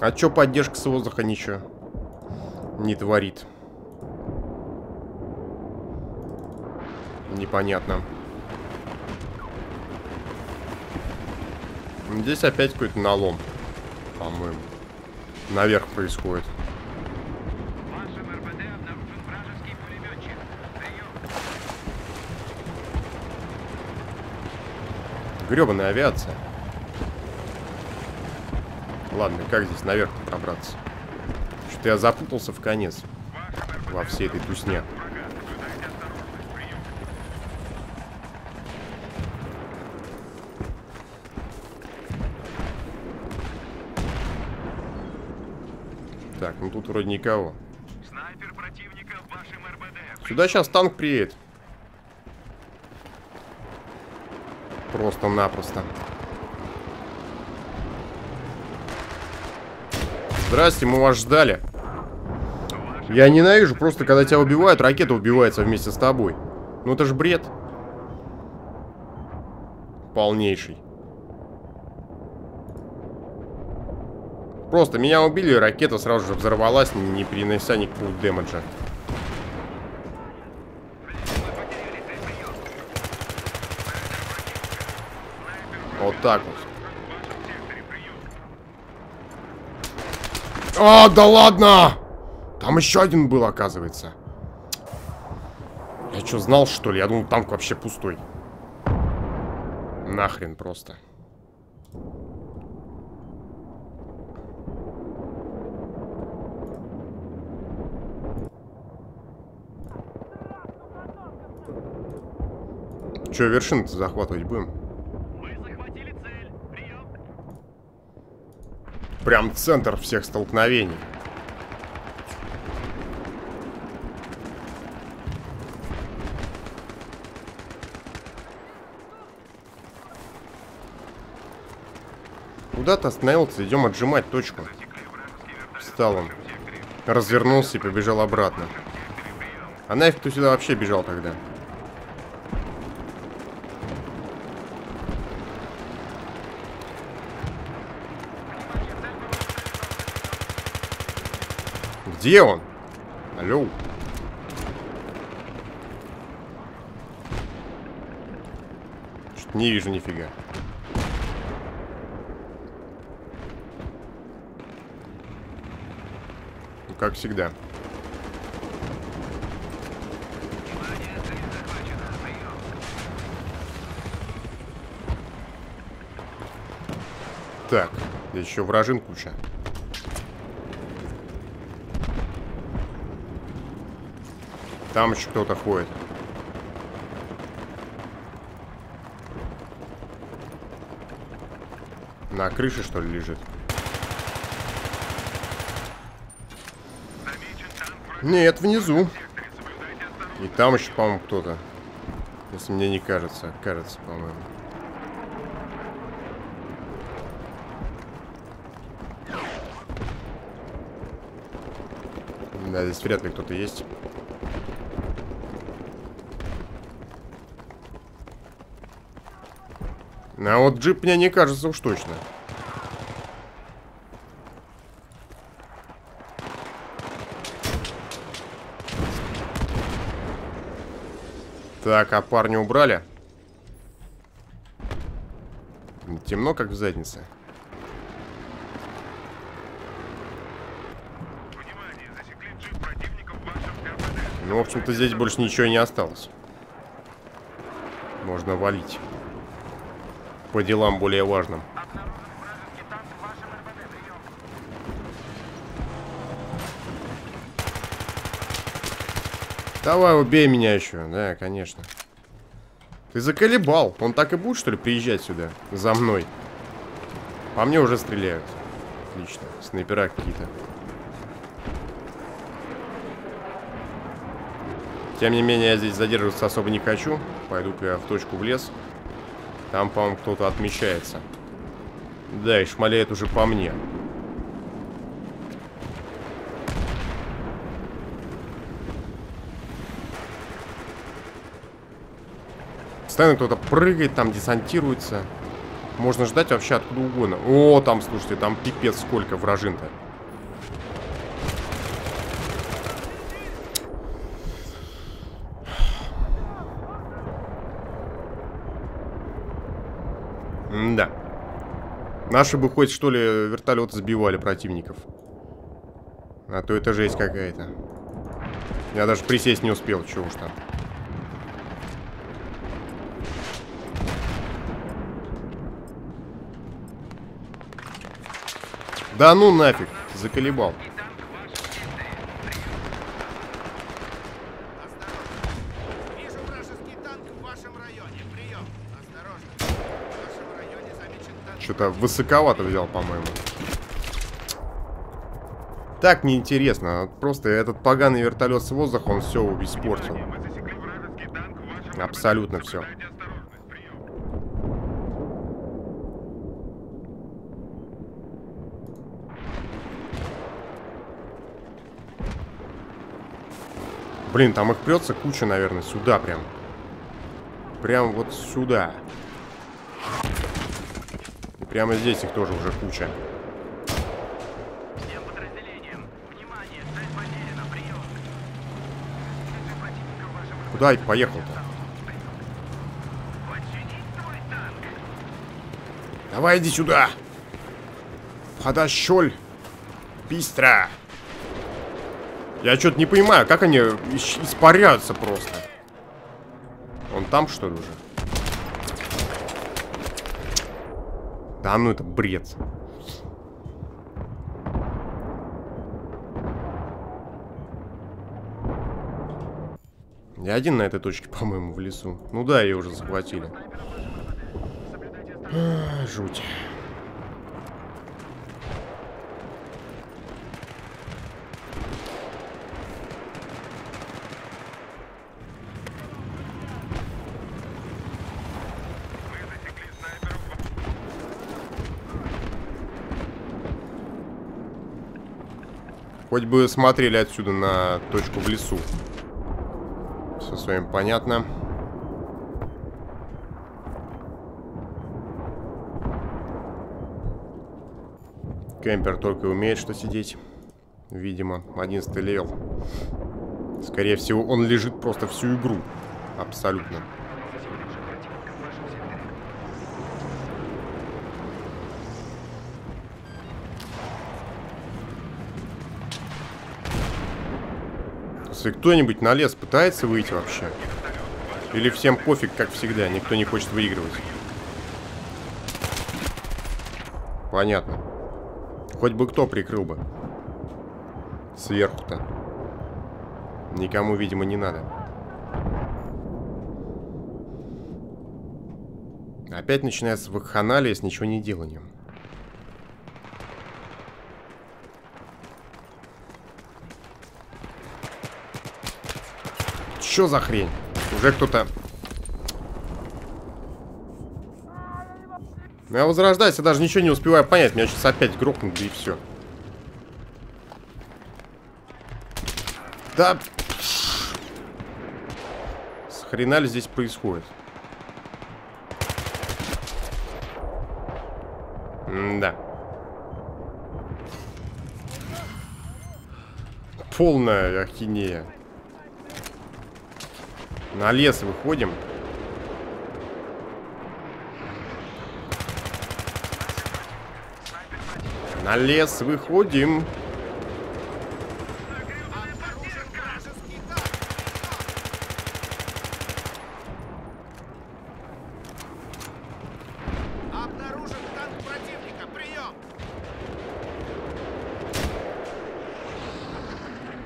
А чё поддержка с воздуха ничего не творит? Непонятно. Здесь опять какой-то налом, по-моему. Наверх происходит. Гребаная авиация. Ладно, как здесь наверх пробраться? Что-то я запутался в конец. Во всей этой тусне. Так, ну тут вроде никого. Сюда сейчас танк приедет. Просто-напросто. Здрасте, мы вас ждали. Я ненавижу просто, когда тебя убивают, ракета убивается вместе с тобой. Ну это же бред. Полнейший. Просто меня убили, ракета сразу же взорвалась, не перенося никакого дэмэджа. Вот так вот. А, да ладно! Там еще один был, оказывается. Я что, знал, что ли? Я думал, танк вообще пустой. Нахрен просто. Че, вершины-то захватывать будем? Прям центр всех столкновений. Куда ты остановился? Идем отжимать точку. Встал он. Развернулся и побежал обратно. А нафиг ты сюда вообще бежал тогда? Где он? Алло. Что-то не вижу нифига. Ну, как всегда. Так, еще вражин куча. Там еще кто-то ходит. На крыше, что ли, лежит? Нет, внизу. И там еще, по-моему, кто-то. Если мне не кажется. Кажется, по-моему. Да, здесь вряд ли кто-то есть. А вот джип мне не кажется уж точно. Так, а парня убрали? Темно, как в заднице. Ну, в общем-то, здесь больше ничего не осталось. Можно валить по делам более важным. Давай, убей меня еще. Да, конечно. Ты заколебал. Он так и будет, что ли, приезжать сюда? За мной. По мне уже стреляют. Отлично. Снайпера какие-то. Тем не менее, я здесь задерживаться особо не хочу. Пойду-ка я в точку в лес. Там, по-моему, кто-то отмечается. Да, и шмаляет уже по мне. Постоянно кто-то прыгает, там десантируется. Можно ждать вообще откуда угодно. О, там, слушайте, там пипец сколько вражин-то. да. Наши бы хоть, что ли, вертолеты сбивали противников. А то это жесть какая-то. Я даже присесть не успел, чего уж там. Да ну нафиг, заколебал. Что-то высоковато взял, по-моему. Так неинтересно. Просто этот поганый вертолет с воздуха, он все испортил. Абсолютно все. Блин, там их прется куча, наверное, сюда прям. Прям вот сюда. И прямо здесь их тоже уже куча. Куда я поехал-то? Давай иди сюда. Подощель. Быстро. Я что-то не понимаю, как они испаряются просто. Он там, что ли, уже? Да ну это бред. Я один на этой точке, по-моему, в лесу. Ну да, ее уже захватили. А, жуть. Хоть бы смотрели отсюда на точку в лесу. Все с вами понятно. Кемпер только умеет что сидеть. Видимо, 11 level. Скорее всего, он лежит просто всю игру. Абсолютно. Если кто-нибудь на лес пытается выйти вообще? Или всем пофиг, как всегда, никто не хочет выигрывать? Понятно. Хоть бы кто прикрыл бы. Сверху-то. Никому, видимо, не надо. Опять начинается вакханалия с ничего не деланием. Что за хрень? Уже кто-то... Ну, я возрождаюсь, я даже ничего не успеваю понять. Меня сейчас опять грохнут, и все. Да... С хрена ли здесь происходит? М да. Полная ахинея. На лес выходим. На лес выходим.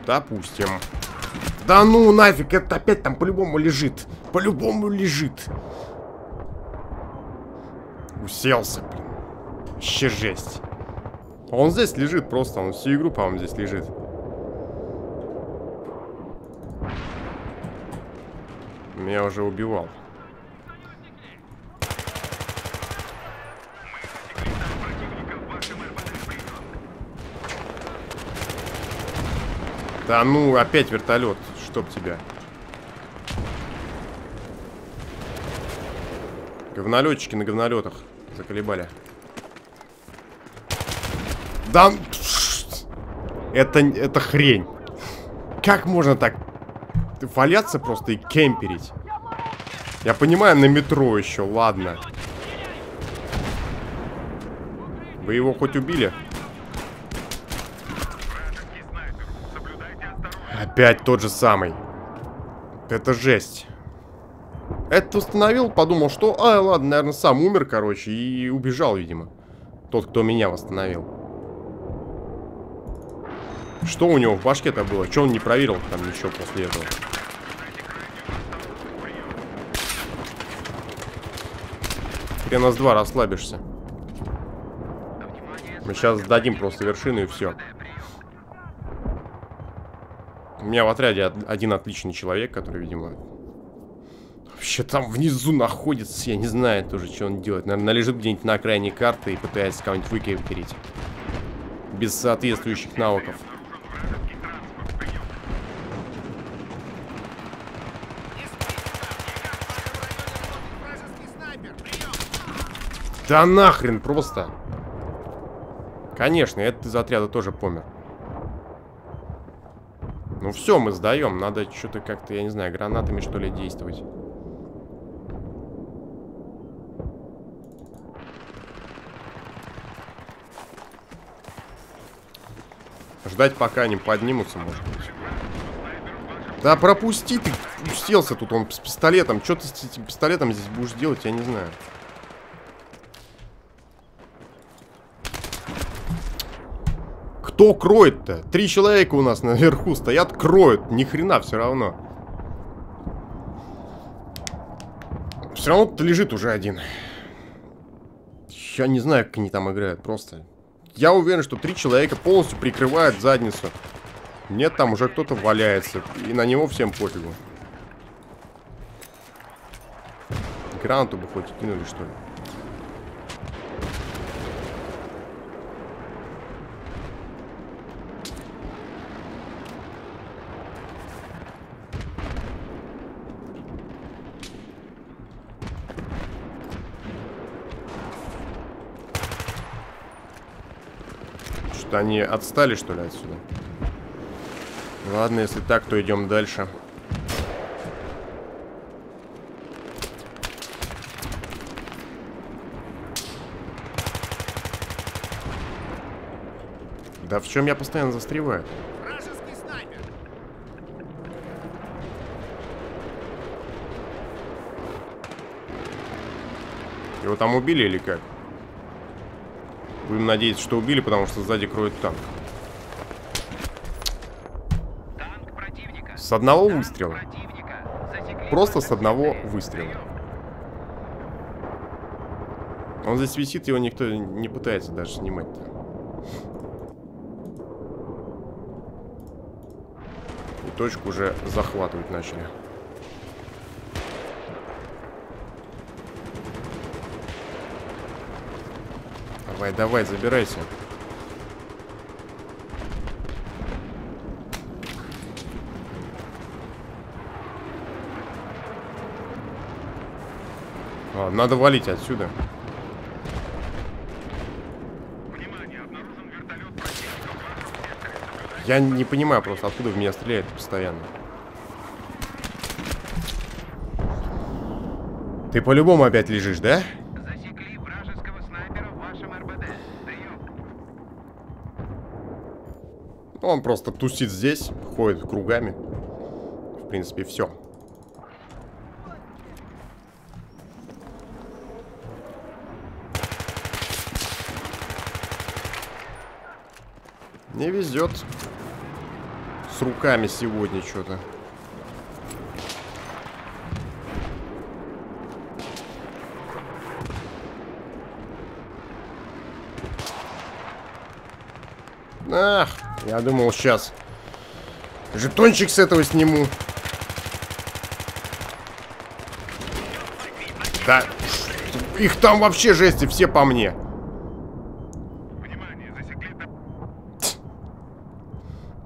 Допустим. Да ну нафиг, это опять там по-любому лежит. По-любому лежит. Уселся, блин. Вообще жесть. Он здесь лежит просто, он всю игру, по-моему, здесь лежит. Меня уже убивал. Да ну, опять вертолет, чтоб тебя. Говнолетчики на говнолетах заколебали. Да... Это, это хрень. Как можно так валяться просто и кемперить? Я понимаю, на метро еще, ладно. Вы его хоть убили? Опять тот же самый. Это жесть. Это установил, подумал, что... А, ладно, наверное, сам умер, короче, и убежал, видимо. Тот, кто меня восстановил. Что у него в башке-то было? Что он не проверил там ничего после этого? Хрена с два расслабишься. Мы сейчас дадим просто вершину и все. У меня в отряде один отличный человек, который, видимо, вообще там внизу находится. Я не знаю тоже, что он делает. Наверное, лежит где-нибудь на окраине карты и пытается кого-нибудь выкеперить. Без соответствующих навыков. Да нахрен просто. Конечно, этот из отряда тоже помер. Ну все, мы сдаем. Надо что-то как-то, я не знаю, гранатами что ли действовать. Ждать, пока они поднимутся, может быть. Да пропусти ты, уселся тут он с пистолетом. Что ты с этим пистолетом здесь будешь делать, я не знаю. Кто кроет-то? Три человека у нас наверху стоят, кроют. Ни хрена все равно. Все равно тут лежит уже один. Я не знаю, как они там играют, просто. Я уверен, что три человека полностью прикрывают задницу. Нет, там уже кто-то валяется. И на него всем пофигу. Гранату бы хоть кинули, что ли. Они отстали, что ли, отсюда? Ладно, если так, то идем дальше. Да в чем я постоянно застреваю? Его там убили или как? Будем надеяться, что убили, потому что сзади кроет танк. С одного выстрела. Просто с одного выстрела. Он здесь висит, его никто не пытается даже снимать-то. И точку уже захватывать начали. Давай, давай, забирайся. А, надо валить отсюда. Я не понимаю просто, откуда в меня стреляет постоянно. Ты по-любому опять лежишь, да? Он просто тусит здесь, ходит кругами. В принципе, все. Не везет. С руками сегодня что-то. Ах, я думал сейчас. Жетончик с этого сниму. Да, их там вообще жести, все по мне.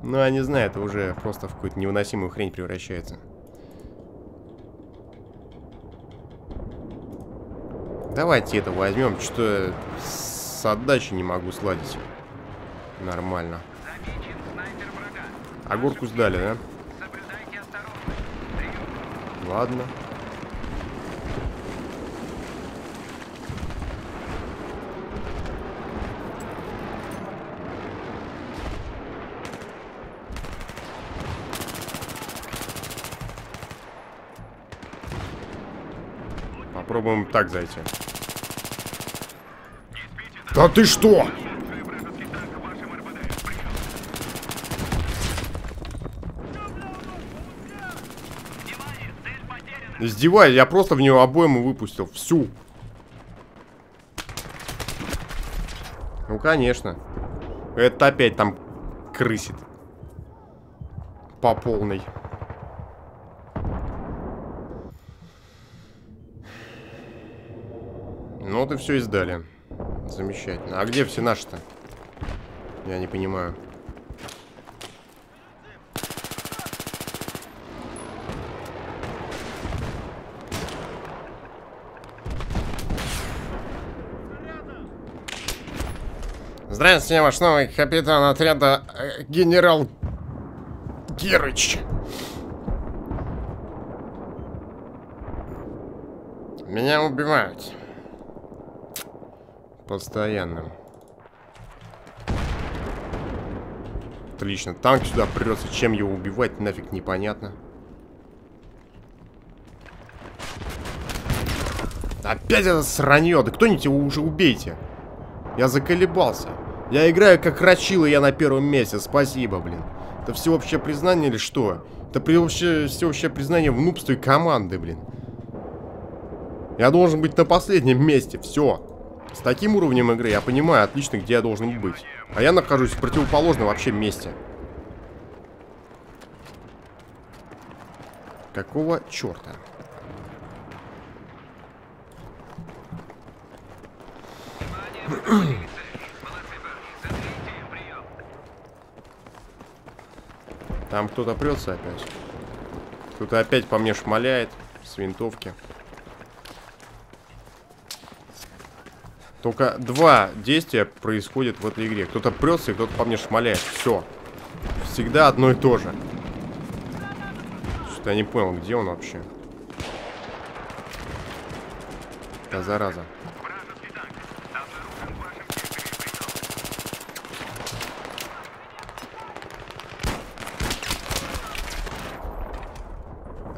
Ну, я не знаю, это уже просто в какую-то невыносимую хрень превращается. Давайте это возьмем. Что с отдачей не могу сладить. Нормально. А горку сдали, да? Ладно. Попробуем так зайти. Да ты что? Издевай, я просто в нее обойму выпустил. Всю. Ну, конечно. Это опять там крысит. По полной. Ну вот и все издали. Замечательно. А где все наши-то? Я не понимаю. Здравствуйте, ваш новый капитан отряда э, генерал Герыч. Меня убивают. Постоянно. Отлично. Танк сюда придется. Чем его убивать, нафиг непонятно. Опять это сранье. Да кто-нибудь его уже убейте. Я заколебался. Я играю как Рачила, я на первом месте. Спасибо, блин. Это всеобщее признание или что? Это всеобщее, всеобщее признание в нубстве команды, блин. Я должен быть на последнем месте. Все. С таким уровнем игры я понимаю отлично, где я должен быть. А я нахожусь в противоположном вообще месте. Какого черта? Там кто-то прется опять. Кто-то опять по мне шмаляет с винтовки. Только два действия происходят в этой игре. Кто-то прется и кто-то по мне шмаляет. Все. Всегда одно и то же. Что-то я не понял, где он вообще. Да зараза.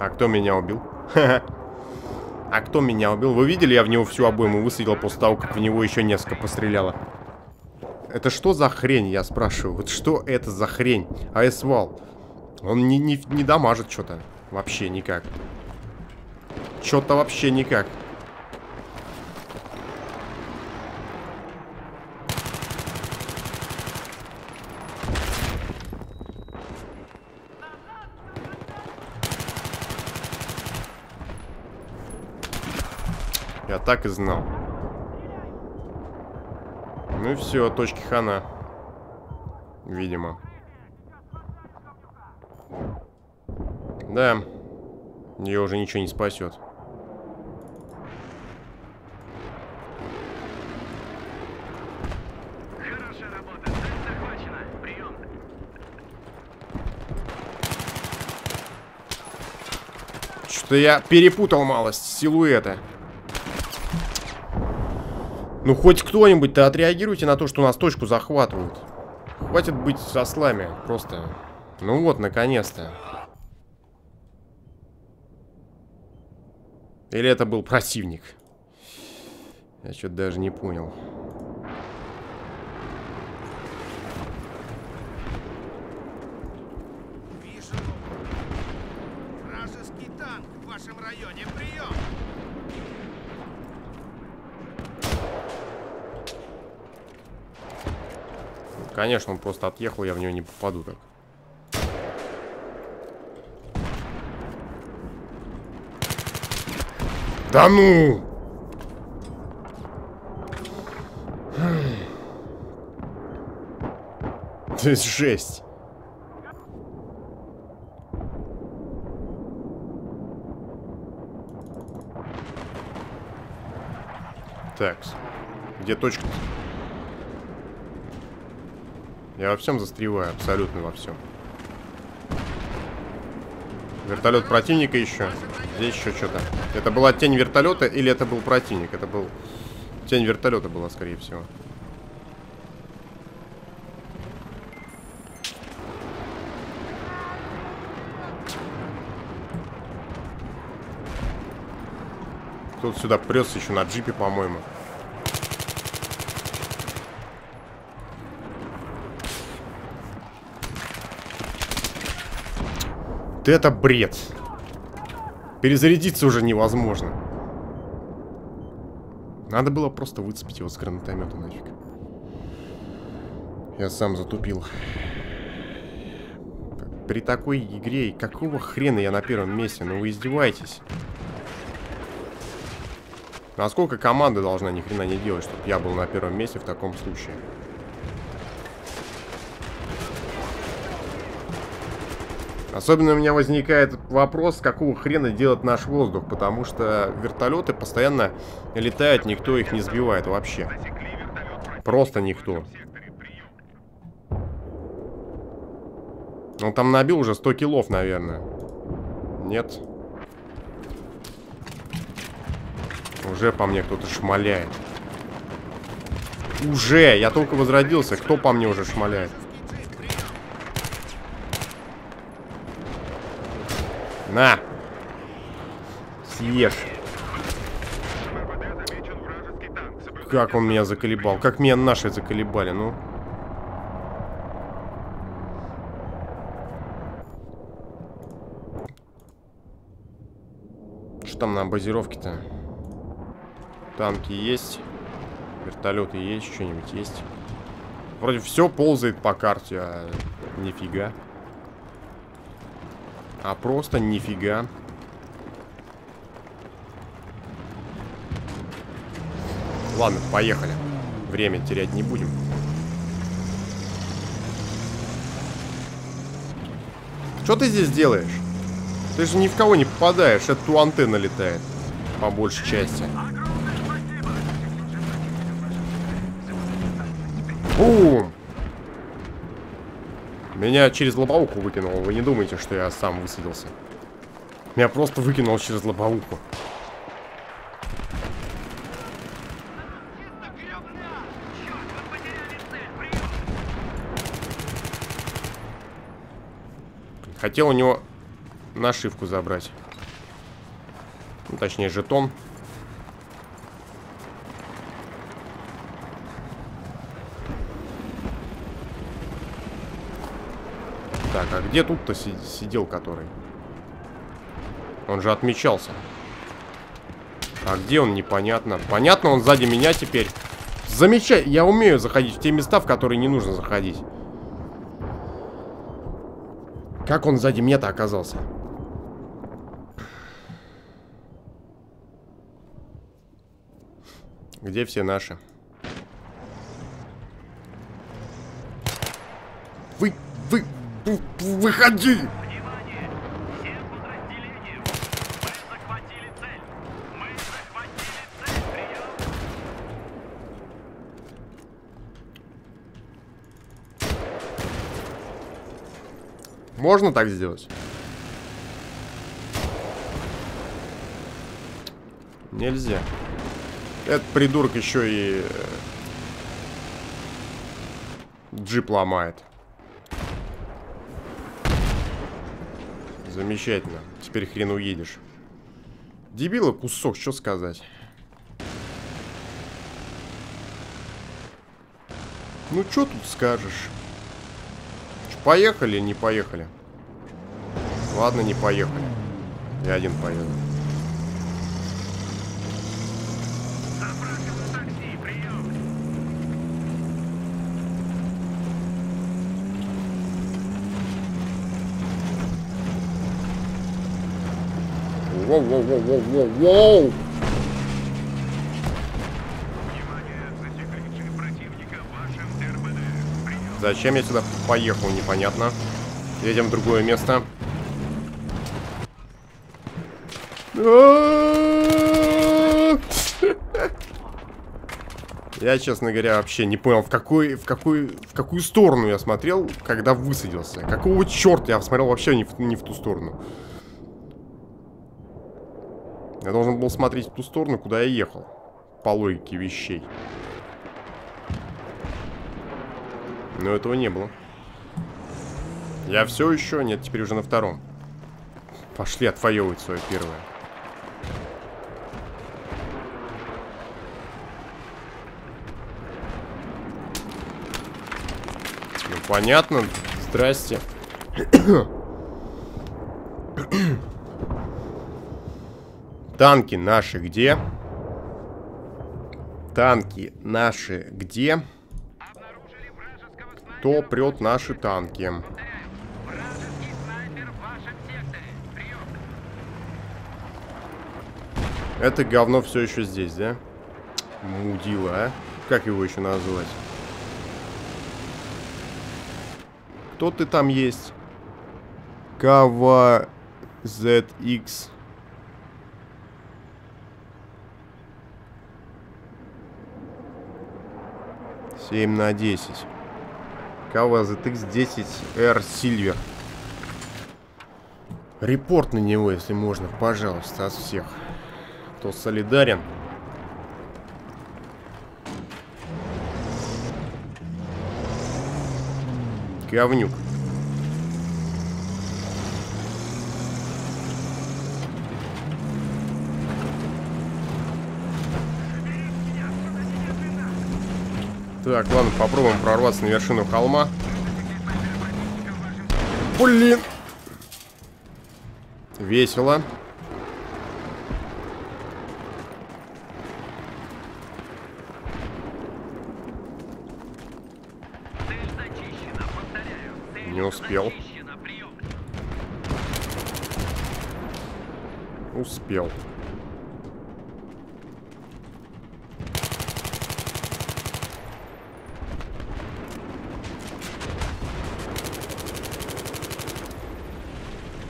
А кто меня убил? А кто меня убил? Вы видели, я в него всю обойму высадил после того, как в него еще несколько постреляло. Это что за хрень, я спрашиваю? Вот что это за хрень? АС-вал. Он не, не, не дамажит что-то. Вообще никак. Что-то вообще никак. Так и знал. Ну и все, точки хана. Видимо. Да. Ее уже ничего не спасет. Что-то я перепутал малость силуэта. Ну, хоть кто-нибудь-то отреагируйте на то, что у нас точку захватывают. Хватит быть сослами, просто. Ну вот, наконец-то. Или это был противник? Я что-то даже не понял. Конечно, он просто отъехал, я в него не попаду так. Да ну! То есть жесть. Так, где точка? -то? Я во всем застреваю, абсолютно во всем. Вертолет противника еще. Здесь еще что-то. Это была тень вертолета или это был противник? Это был... Тень вертолета была, скорее всего. Кто-то сюда прется еще на джипе, по-моему. Ты это бред. Перезарядиться уже невозможно. Надо было просто выцепить его с гранатомета нафиг. Я сам затупил. При такой игре, какого хрена я на первом месте? Ну вы издеваетесь. Насколько команда должна ни хрена не делать, чтобы я был на первом месте в таком случае? Особенно у меня возникает вопрос, какого хрена делать наш воздух, потому что вертолеты постоянно летают, никто их не сбивает вообще. Просто никто. Он там набил уже 100 килов, наверное. Нет. Уже по мне кто-то шмаляет. Уже! Я только возродился. Кто по мне уже шмаляет? На! Съешь. Как он меня заколебал. Как меня наши заколебали, ну. Что там на базировке-то? Танки есть. Вертолеты есть. Что-нибудь есть. Вроде все ползает по карте, а нифига. А просто нифига. Ладно, поехали. Время терять не будем. Что ты здесь делаешь? Ты же ни в кого не попадаешь. Это ту антенна летает. По большей части. Меня через лобовуху выкинуло. Вы не думаете, что я сам высадился? Меня просто выкинул через лобовуху. Хотел у него нашивку забрать. Ну, точнее, жетон. Так, а где тут-то сидел который? Он же отмечался. А где он, непонятно. Понятно, он сзади меня теперь. Замечай, я умею заходить в те места, в которые не нужно заходить. Как он сзади меня-то оказался? Где все наши? Вы, вы, Выходи! Можно так сделать? Нельзя. Этот придурок еще и э, джип ломает. Замечательно. Теперь хрен уедешь. Дебила кусок, что сказать. Ну, что тут скажешь? Ч, поехали, не поехали? Ладно, не поехали. Я один поеду. Воу-воу-воу-воу-воу-воу! Зачем я сюда поехал, непонятно. Едем в другое место. Я, честно говоря, вообще не понял, в какой, в какой, в какую сторону я смотрел, когда высадился. Какого черта я смотрел вообще не в, не в ту сторону. Я должен был смотреть в ту сторону, куда я ехал. По логике вещей. Но этого не было. Я все еще... Нет, теперь уже на втором. Пошли отвоевывать свое первое. Ну, понятно. Здрасте. Танки наши где? Танки наши где? Кто прет наши танки? Это говно все еще здесь, да? Мудила, а? Как его еще назвать? Кто ты там есть? КВЗХ. 7 на 10. Кава ZX 10R Silver. Репорт на него, если можно, пожалуйста, от всех. Кто солидарен. Говнюк. Так, ладно, попробуем прорваться на вершину холма. Блин! Весело. Не успел. Успел.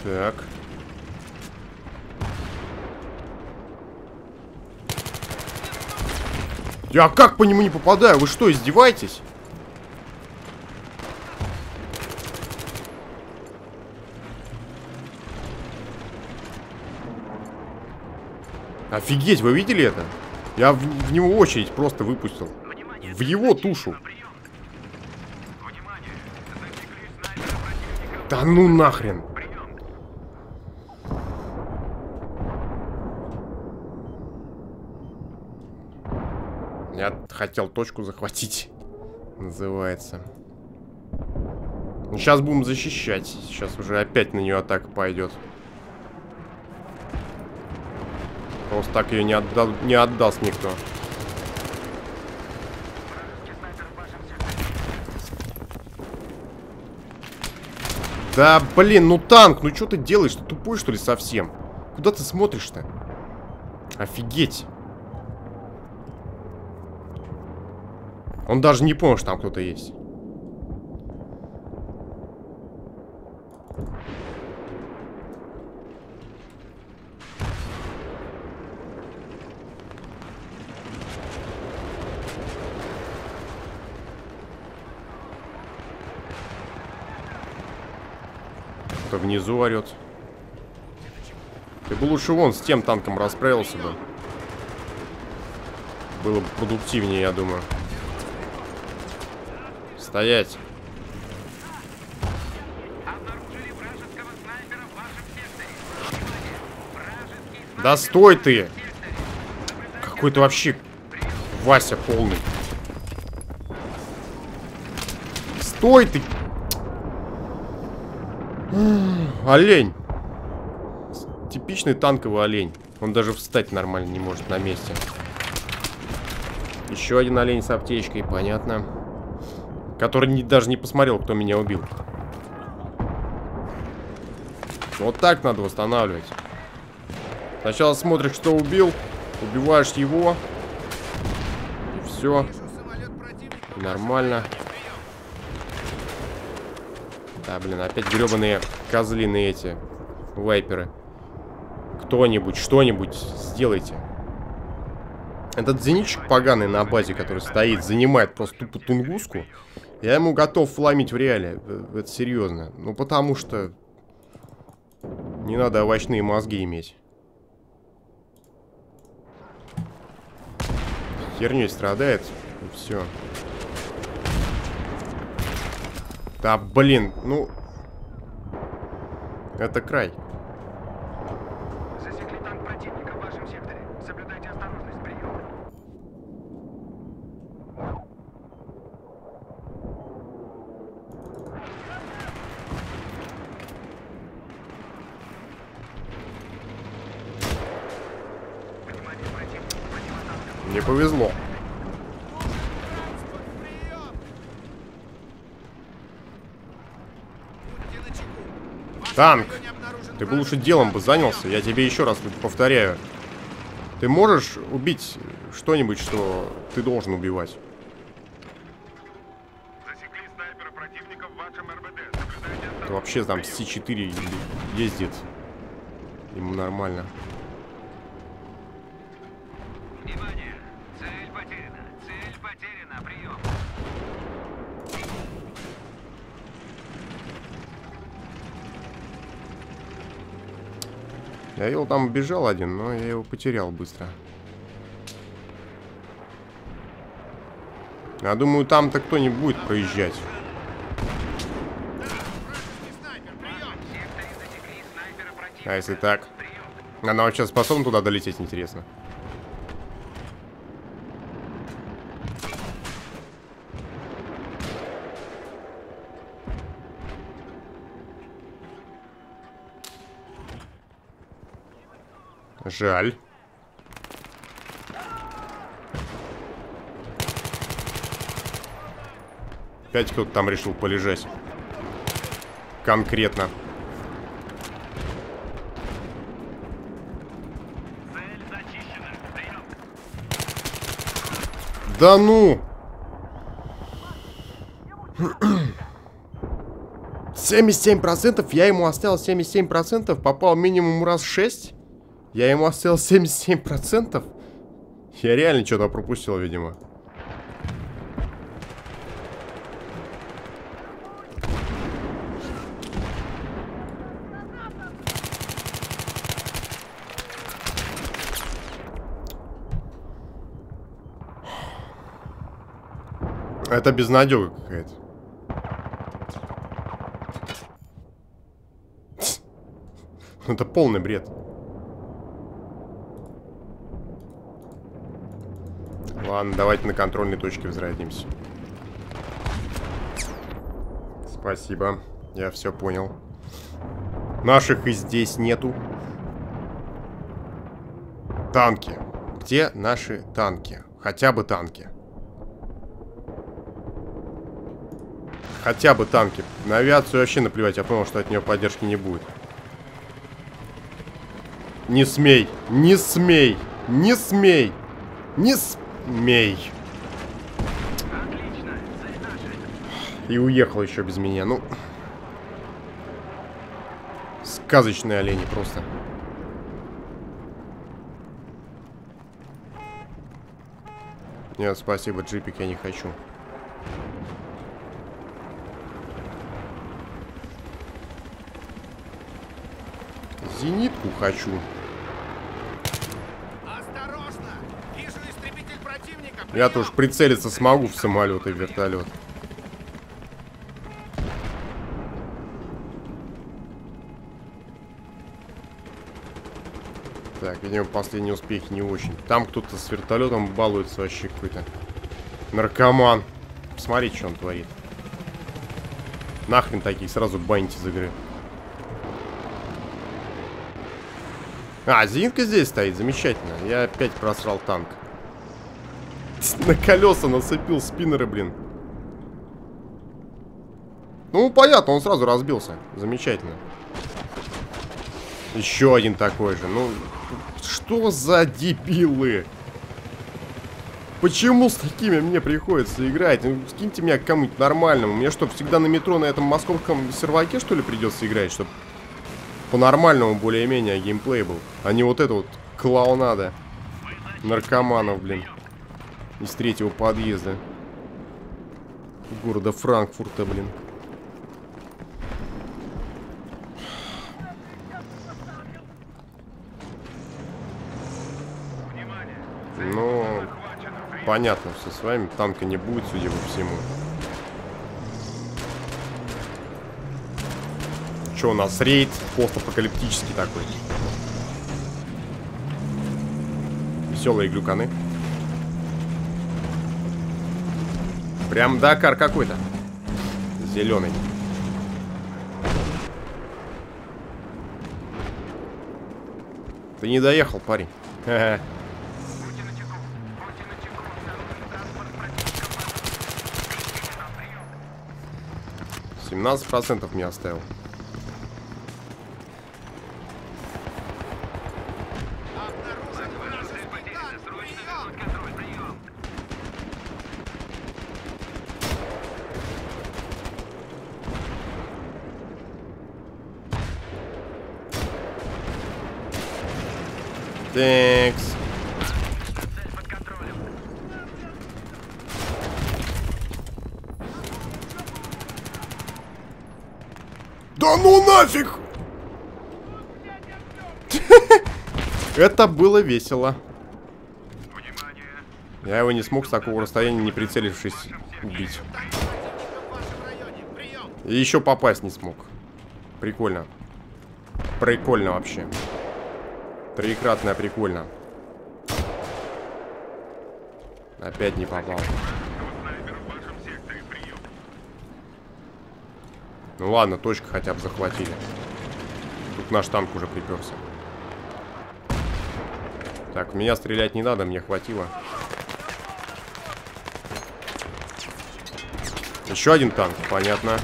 Так. Я как по нему не попадаю? Вы что, издеваетесь? Офигеть, вы видели это? Я в, в него очередь просто выпустил. В его тушу. Да ну нахрен. Я хотел точку захватить. Называется. Сейчас будем защищать. Сейчас уже опять на нее атака пойдет. Просто так ее не, отда не отдаст никто. Да, блин, ну танк, ну что ты делаешь? Ты тупой, что ли, совсем? Куда ты смотришь-то? Офигеть. Он даже не понял, что там кто-то есть. Кто внизу орет. Ты бы лучше вон с тем танком расправился бы. Было бы продуктивнее, я думаю. Стоять. Да стой ты! Какой то вообще Вася полный. Стой ты! Олень. Типичный танковый олень. Он даже встать нормально не может на месте. Еще один олень с аптечкой, понятно. Который не, даже не посмотрел, кто меня убил. Вот так надо восстанавливать. Сначала смотришь, что убил, убиваешь его. И все. Нормально. Да, блин, опять гребаные козлины эти. Вайперы. Кто-нибудь, что-нибудь сделайте. Этот зенитчик поганый на базе, который стоит, занимает просто тупо тунгуску. Я ему готов фламить в реале. э, Это серьезно. Ну, потому что... Не надо овощные мозги иметь. Херней страдает. И все. Да, блин, ну... Это край. Засекли танк противника в вашем секторе. Соблюдайте осторожность. Прием. Внимание, противник. Противотанковый. Мне повезло. Танк. Ты бы лучше делом бы занялся. Я тебе еще раз повторяю. Ты можешь убить что-нибудь, что ты должен убивать? Это вообще там С4 ездит. Ему нормально. Внимание! Цель потеряна! Цель потеряна! Прием! Я его там бежал один, но я его потерял быстро. Я думаю, там-то кто не будет проезжать. А если так? Она вообще способна туда долететь, интересно. Жаль. Опять кто-то там решил полежать. Конкретно. Да ну! 77%, я ему оставил 77%, попал минимум раз 6. Я ему оставил 77%. Я реально что-то пропустил, видимо. Это безнадега какая-то. Это полный бред. Ладно, давайте на контрольной точке возродимся. Спасибо, я все понял. Наших и здесь нету. Танки. Где наши танки? Хотя бы танки. Хотя бы танки. На авиацию вообще наплевать, я понял, что от нее поддержки не будет. Не смей! Не смей! Не смей! Не смей! Наша! И уехал еще без меня. Ну... Сказочные олени просто. Нет, спасибо, джипик я не хочу. Зенитку хочу. Осторожно! Вижу истребитель Я тоже прицелиться смогу в самолет и вертолет. Так, видимо, последние успехи не очень. Там кто-то с вертолетом балуется вообще какой-то. Наркоман. Посмотрите, что он творит. Нахрен такие, сразу банить из игры. А, зенитка здесь стоит, замечательно. Я опять просрал танк. На колеса нацепил спиннеры, блин. Ну, понятно, он сразу разбился. Замечательно. Еще один такой же. Ну, что за дебилы? Почему с такими мне приходится играть? Ну, скиньте меня к кому-нибудь нормальному. Мне что, всегда на метро на этом московском серваке, что ли, придется играть? Чтобы по-нормальному более-менее геймплей был. А не вот это вот клоунада. Наркоманов, блин. Из третьего подъезда. Города Франкфурта, блин. Ну, понятно все с вами. Танка не будет, судя по всему. Что у нас? Рейд постапокалиптический такой. Веселые глюканы. Прям Дакар какой-то. Зеленый. Ты не доехал, парень. 17% мне оставил. Текс. Да ну нафиг! Это было весело. Я его не смог с такого расстояния, не прицелившись, убить. И еще попасть не смог. Прикольно. Прикольно вообще. Троекратное прикольно. Опять не попал. Ну ладно, точка хотя бы захватили. Тут наш танк уже приперся. Так, меня стрелять не надо, мне хватило. Еще один танк, понятно.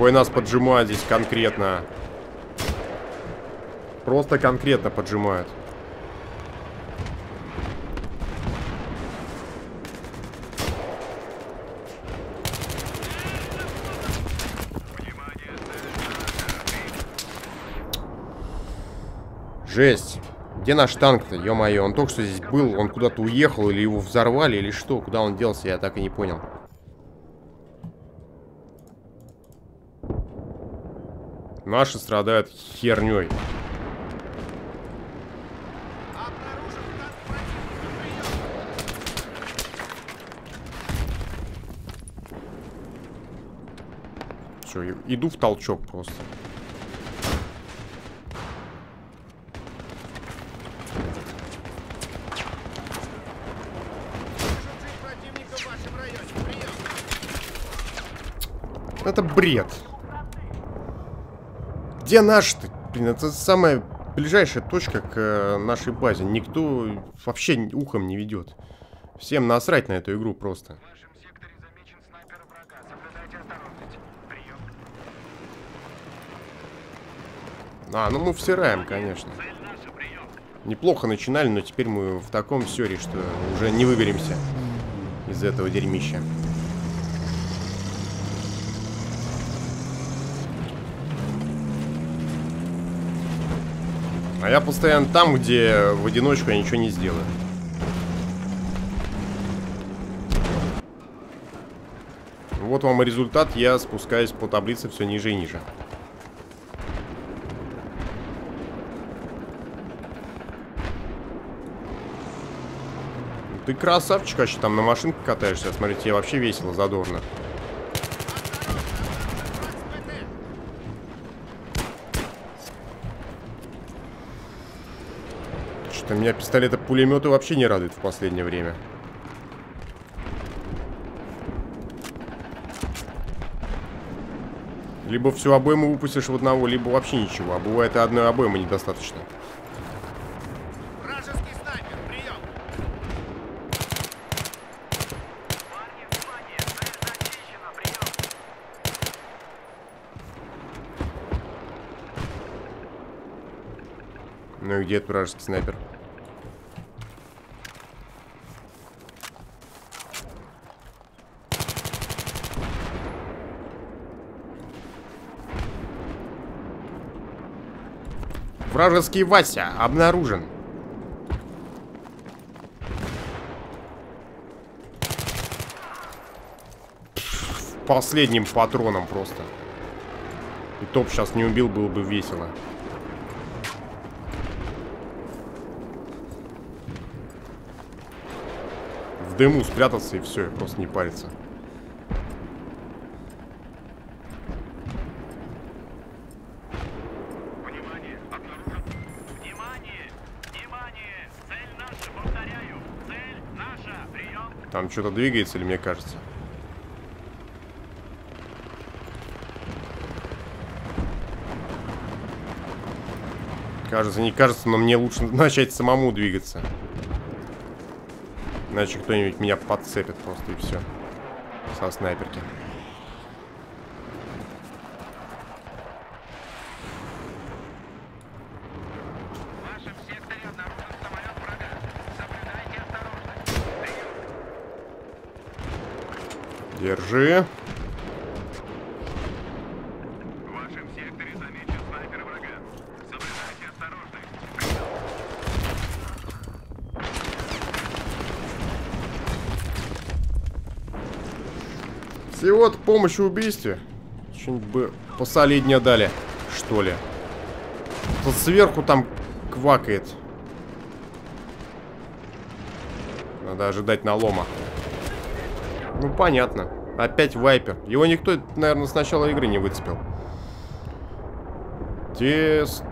Ой, нас поджимают здесь конкретно. Просто конкретно поджимают. Жесть. Где наш танк-то, ё-моё? Он только что здесь был, он куда-то уехал, или его взорвали, или что? Куда он делся, я так и не понял. Наши страдают херней. Все, иду в толчок просто. Это бред. Где наш-то? Блин, это самая ближайшая точка к э, нашей базе. Никто вообще ухом не ведет. Всем насрать на эту игру просто. А, ну мы всираем, конечно. Неплохо начинали, но теперь мы в таком сёре, что уже не выберемся из этого дерьмища. А я постоянно там, где в одиночку я ничего не сделаю. Вот вам и результат. Я спускаюсь по таблице все ниже и ниже. Ты красавчик, вообще там на машинке катаешься. Смотрите, тебе вообще весело, задорно. Что-то меня пистолеты-пулеметы вообще не радуют в последнее время. Либо всю обойму выпустишь в одного, либо вообще ничего. А бывает и одной обоймы недостаточно. Ну и где этот вражеский снайпер? Вражеский Вася обнаружен. Последним патроном просто. И топ сейчас не убил, было бы весело. В дыму спрятаться и все, просто не париться. Что-то двигается или мне кажется? Кажется, не кажется, но мне лучше начать самому двигаться. Иначе кто-нибудь меня подцепит просто и все. Со снайперки. В вашем секторе обнаружен самолет врага. Соблюдайте осторожность. Прием! Держи. В вашем секторе замечен снайпер врага. Соблюдайте осторожность. Всего-то помощь в убийстве. Что-нибудь бы посолиднее дали, что ли. Тут сверху там квакает. Надо ожидать налома. Ну, понятно. Опять вайпер. Его никто, наверное, с начала игры не выцепил. Тест...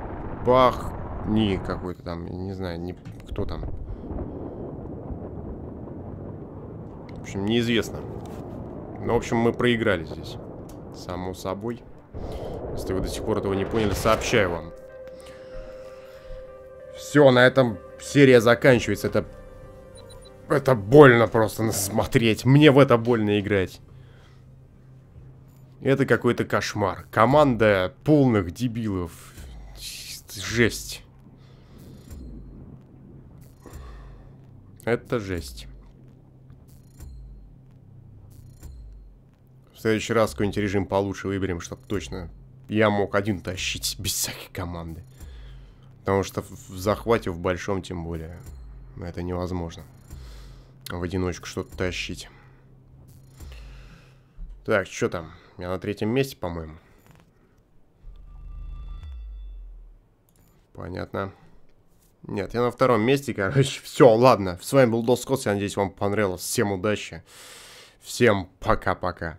Бах... Ни какой-то там, не знаю, не... кто там. В общем, неизвестно. Ну, в общем, мы проиграли здесь. Само собой. Если вы до сих пор этого не поняли, сообщаю вам. Все, на этом серия заканчивается. Это... Это больно просто смотреть. Мне в это больно играть. Это какой-то кошмар. Команда полных дебилов. Жесть. Это жесть. В следующий раз какой-нибудь режим получше выберем, чтобы точно я мог один тащить без всякой команды. Потому что в захвате, в большом тем более, это невозможно. В одиночку что-то тащить. Так, что там? Я на третьем месте, по-моему. Понятно. Нет, я на втором месте, короче. Все, ладно. С вами был Доскос. Я надеюсь, вам понравилось. Всем удачи. Всем пока-пока.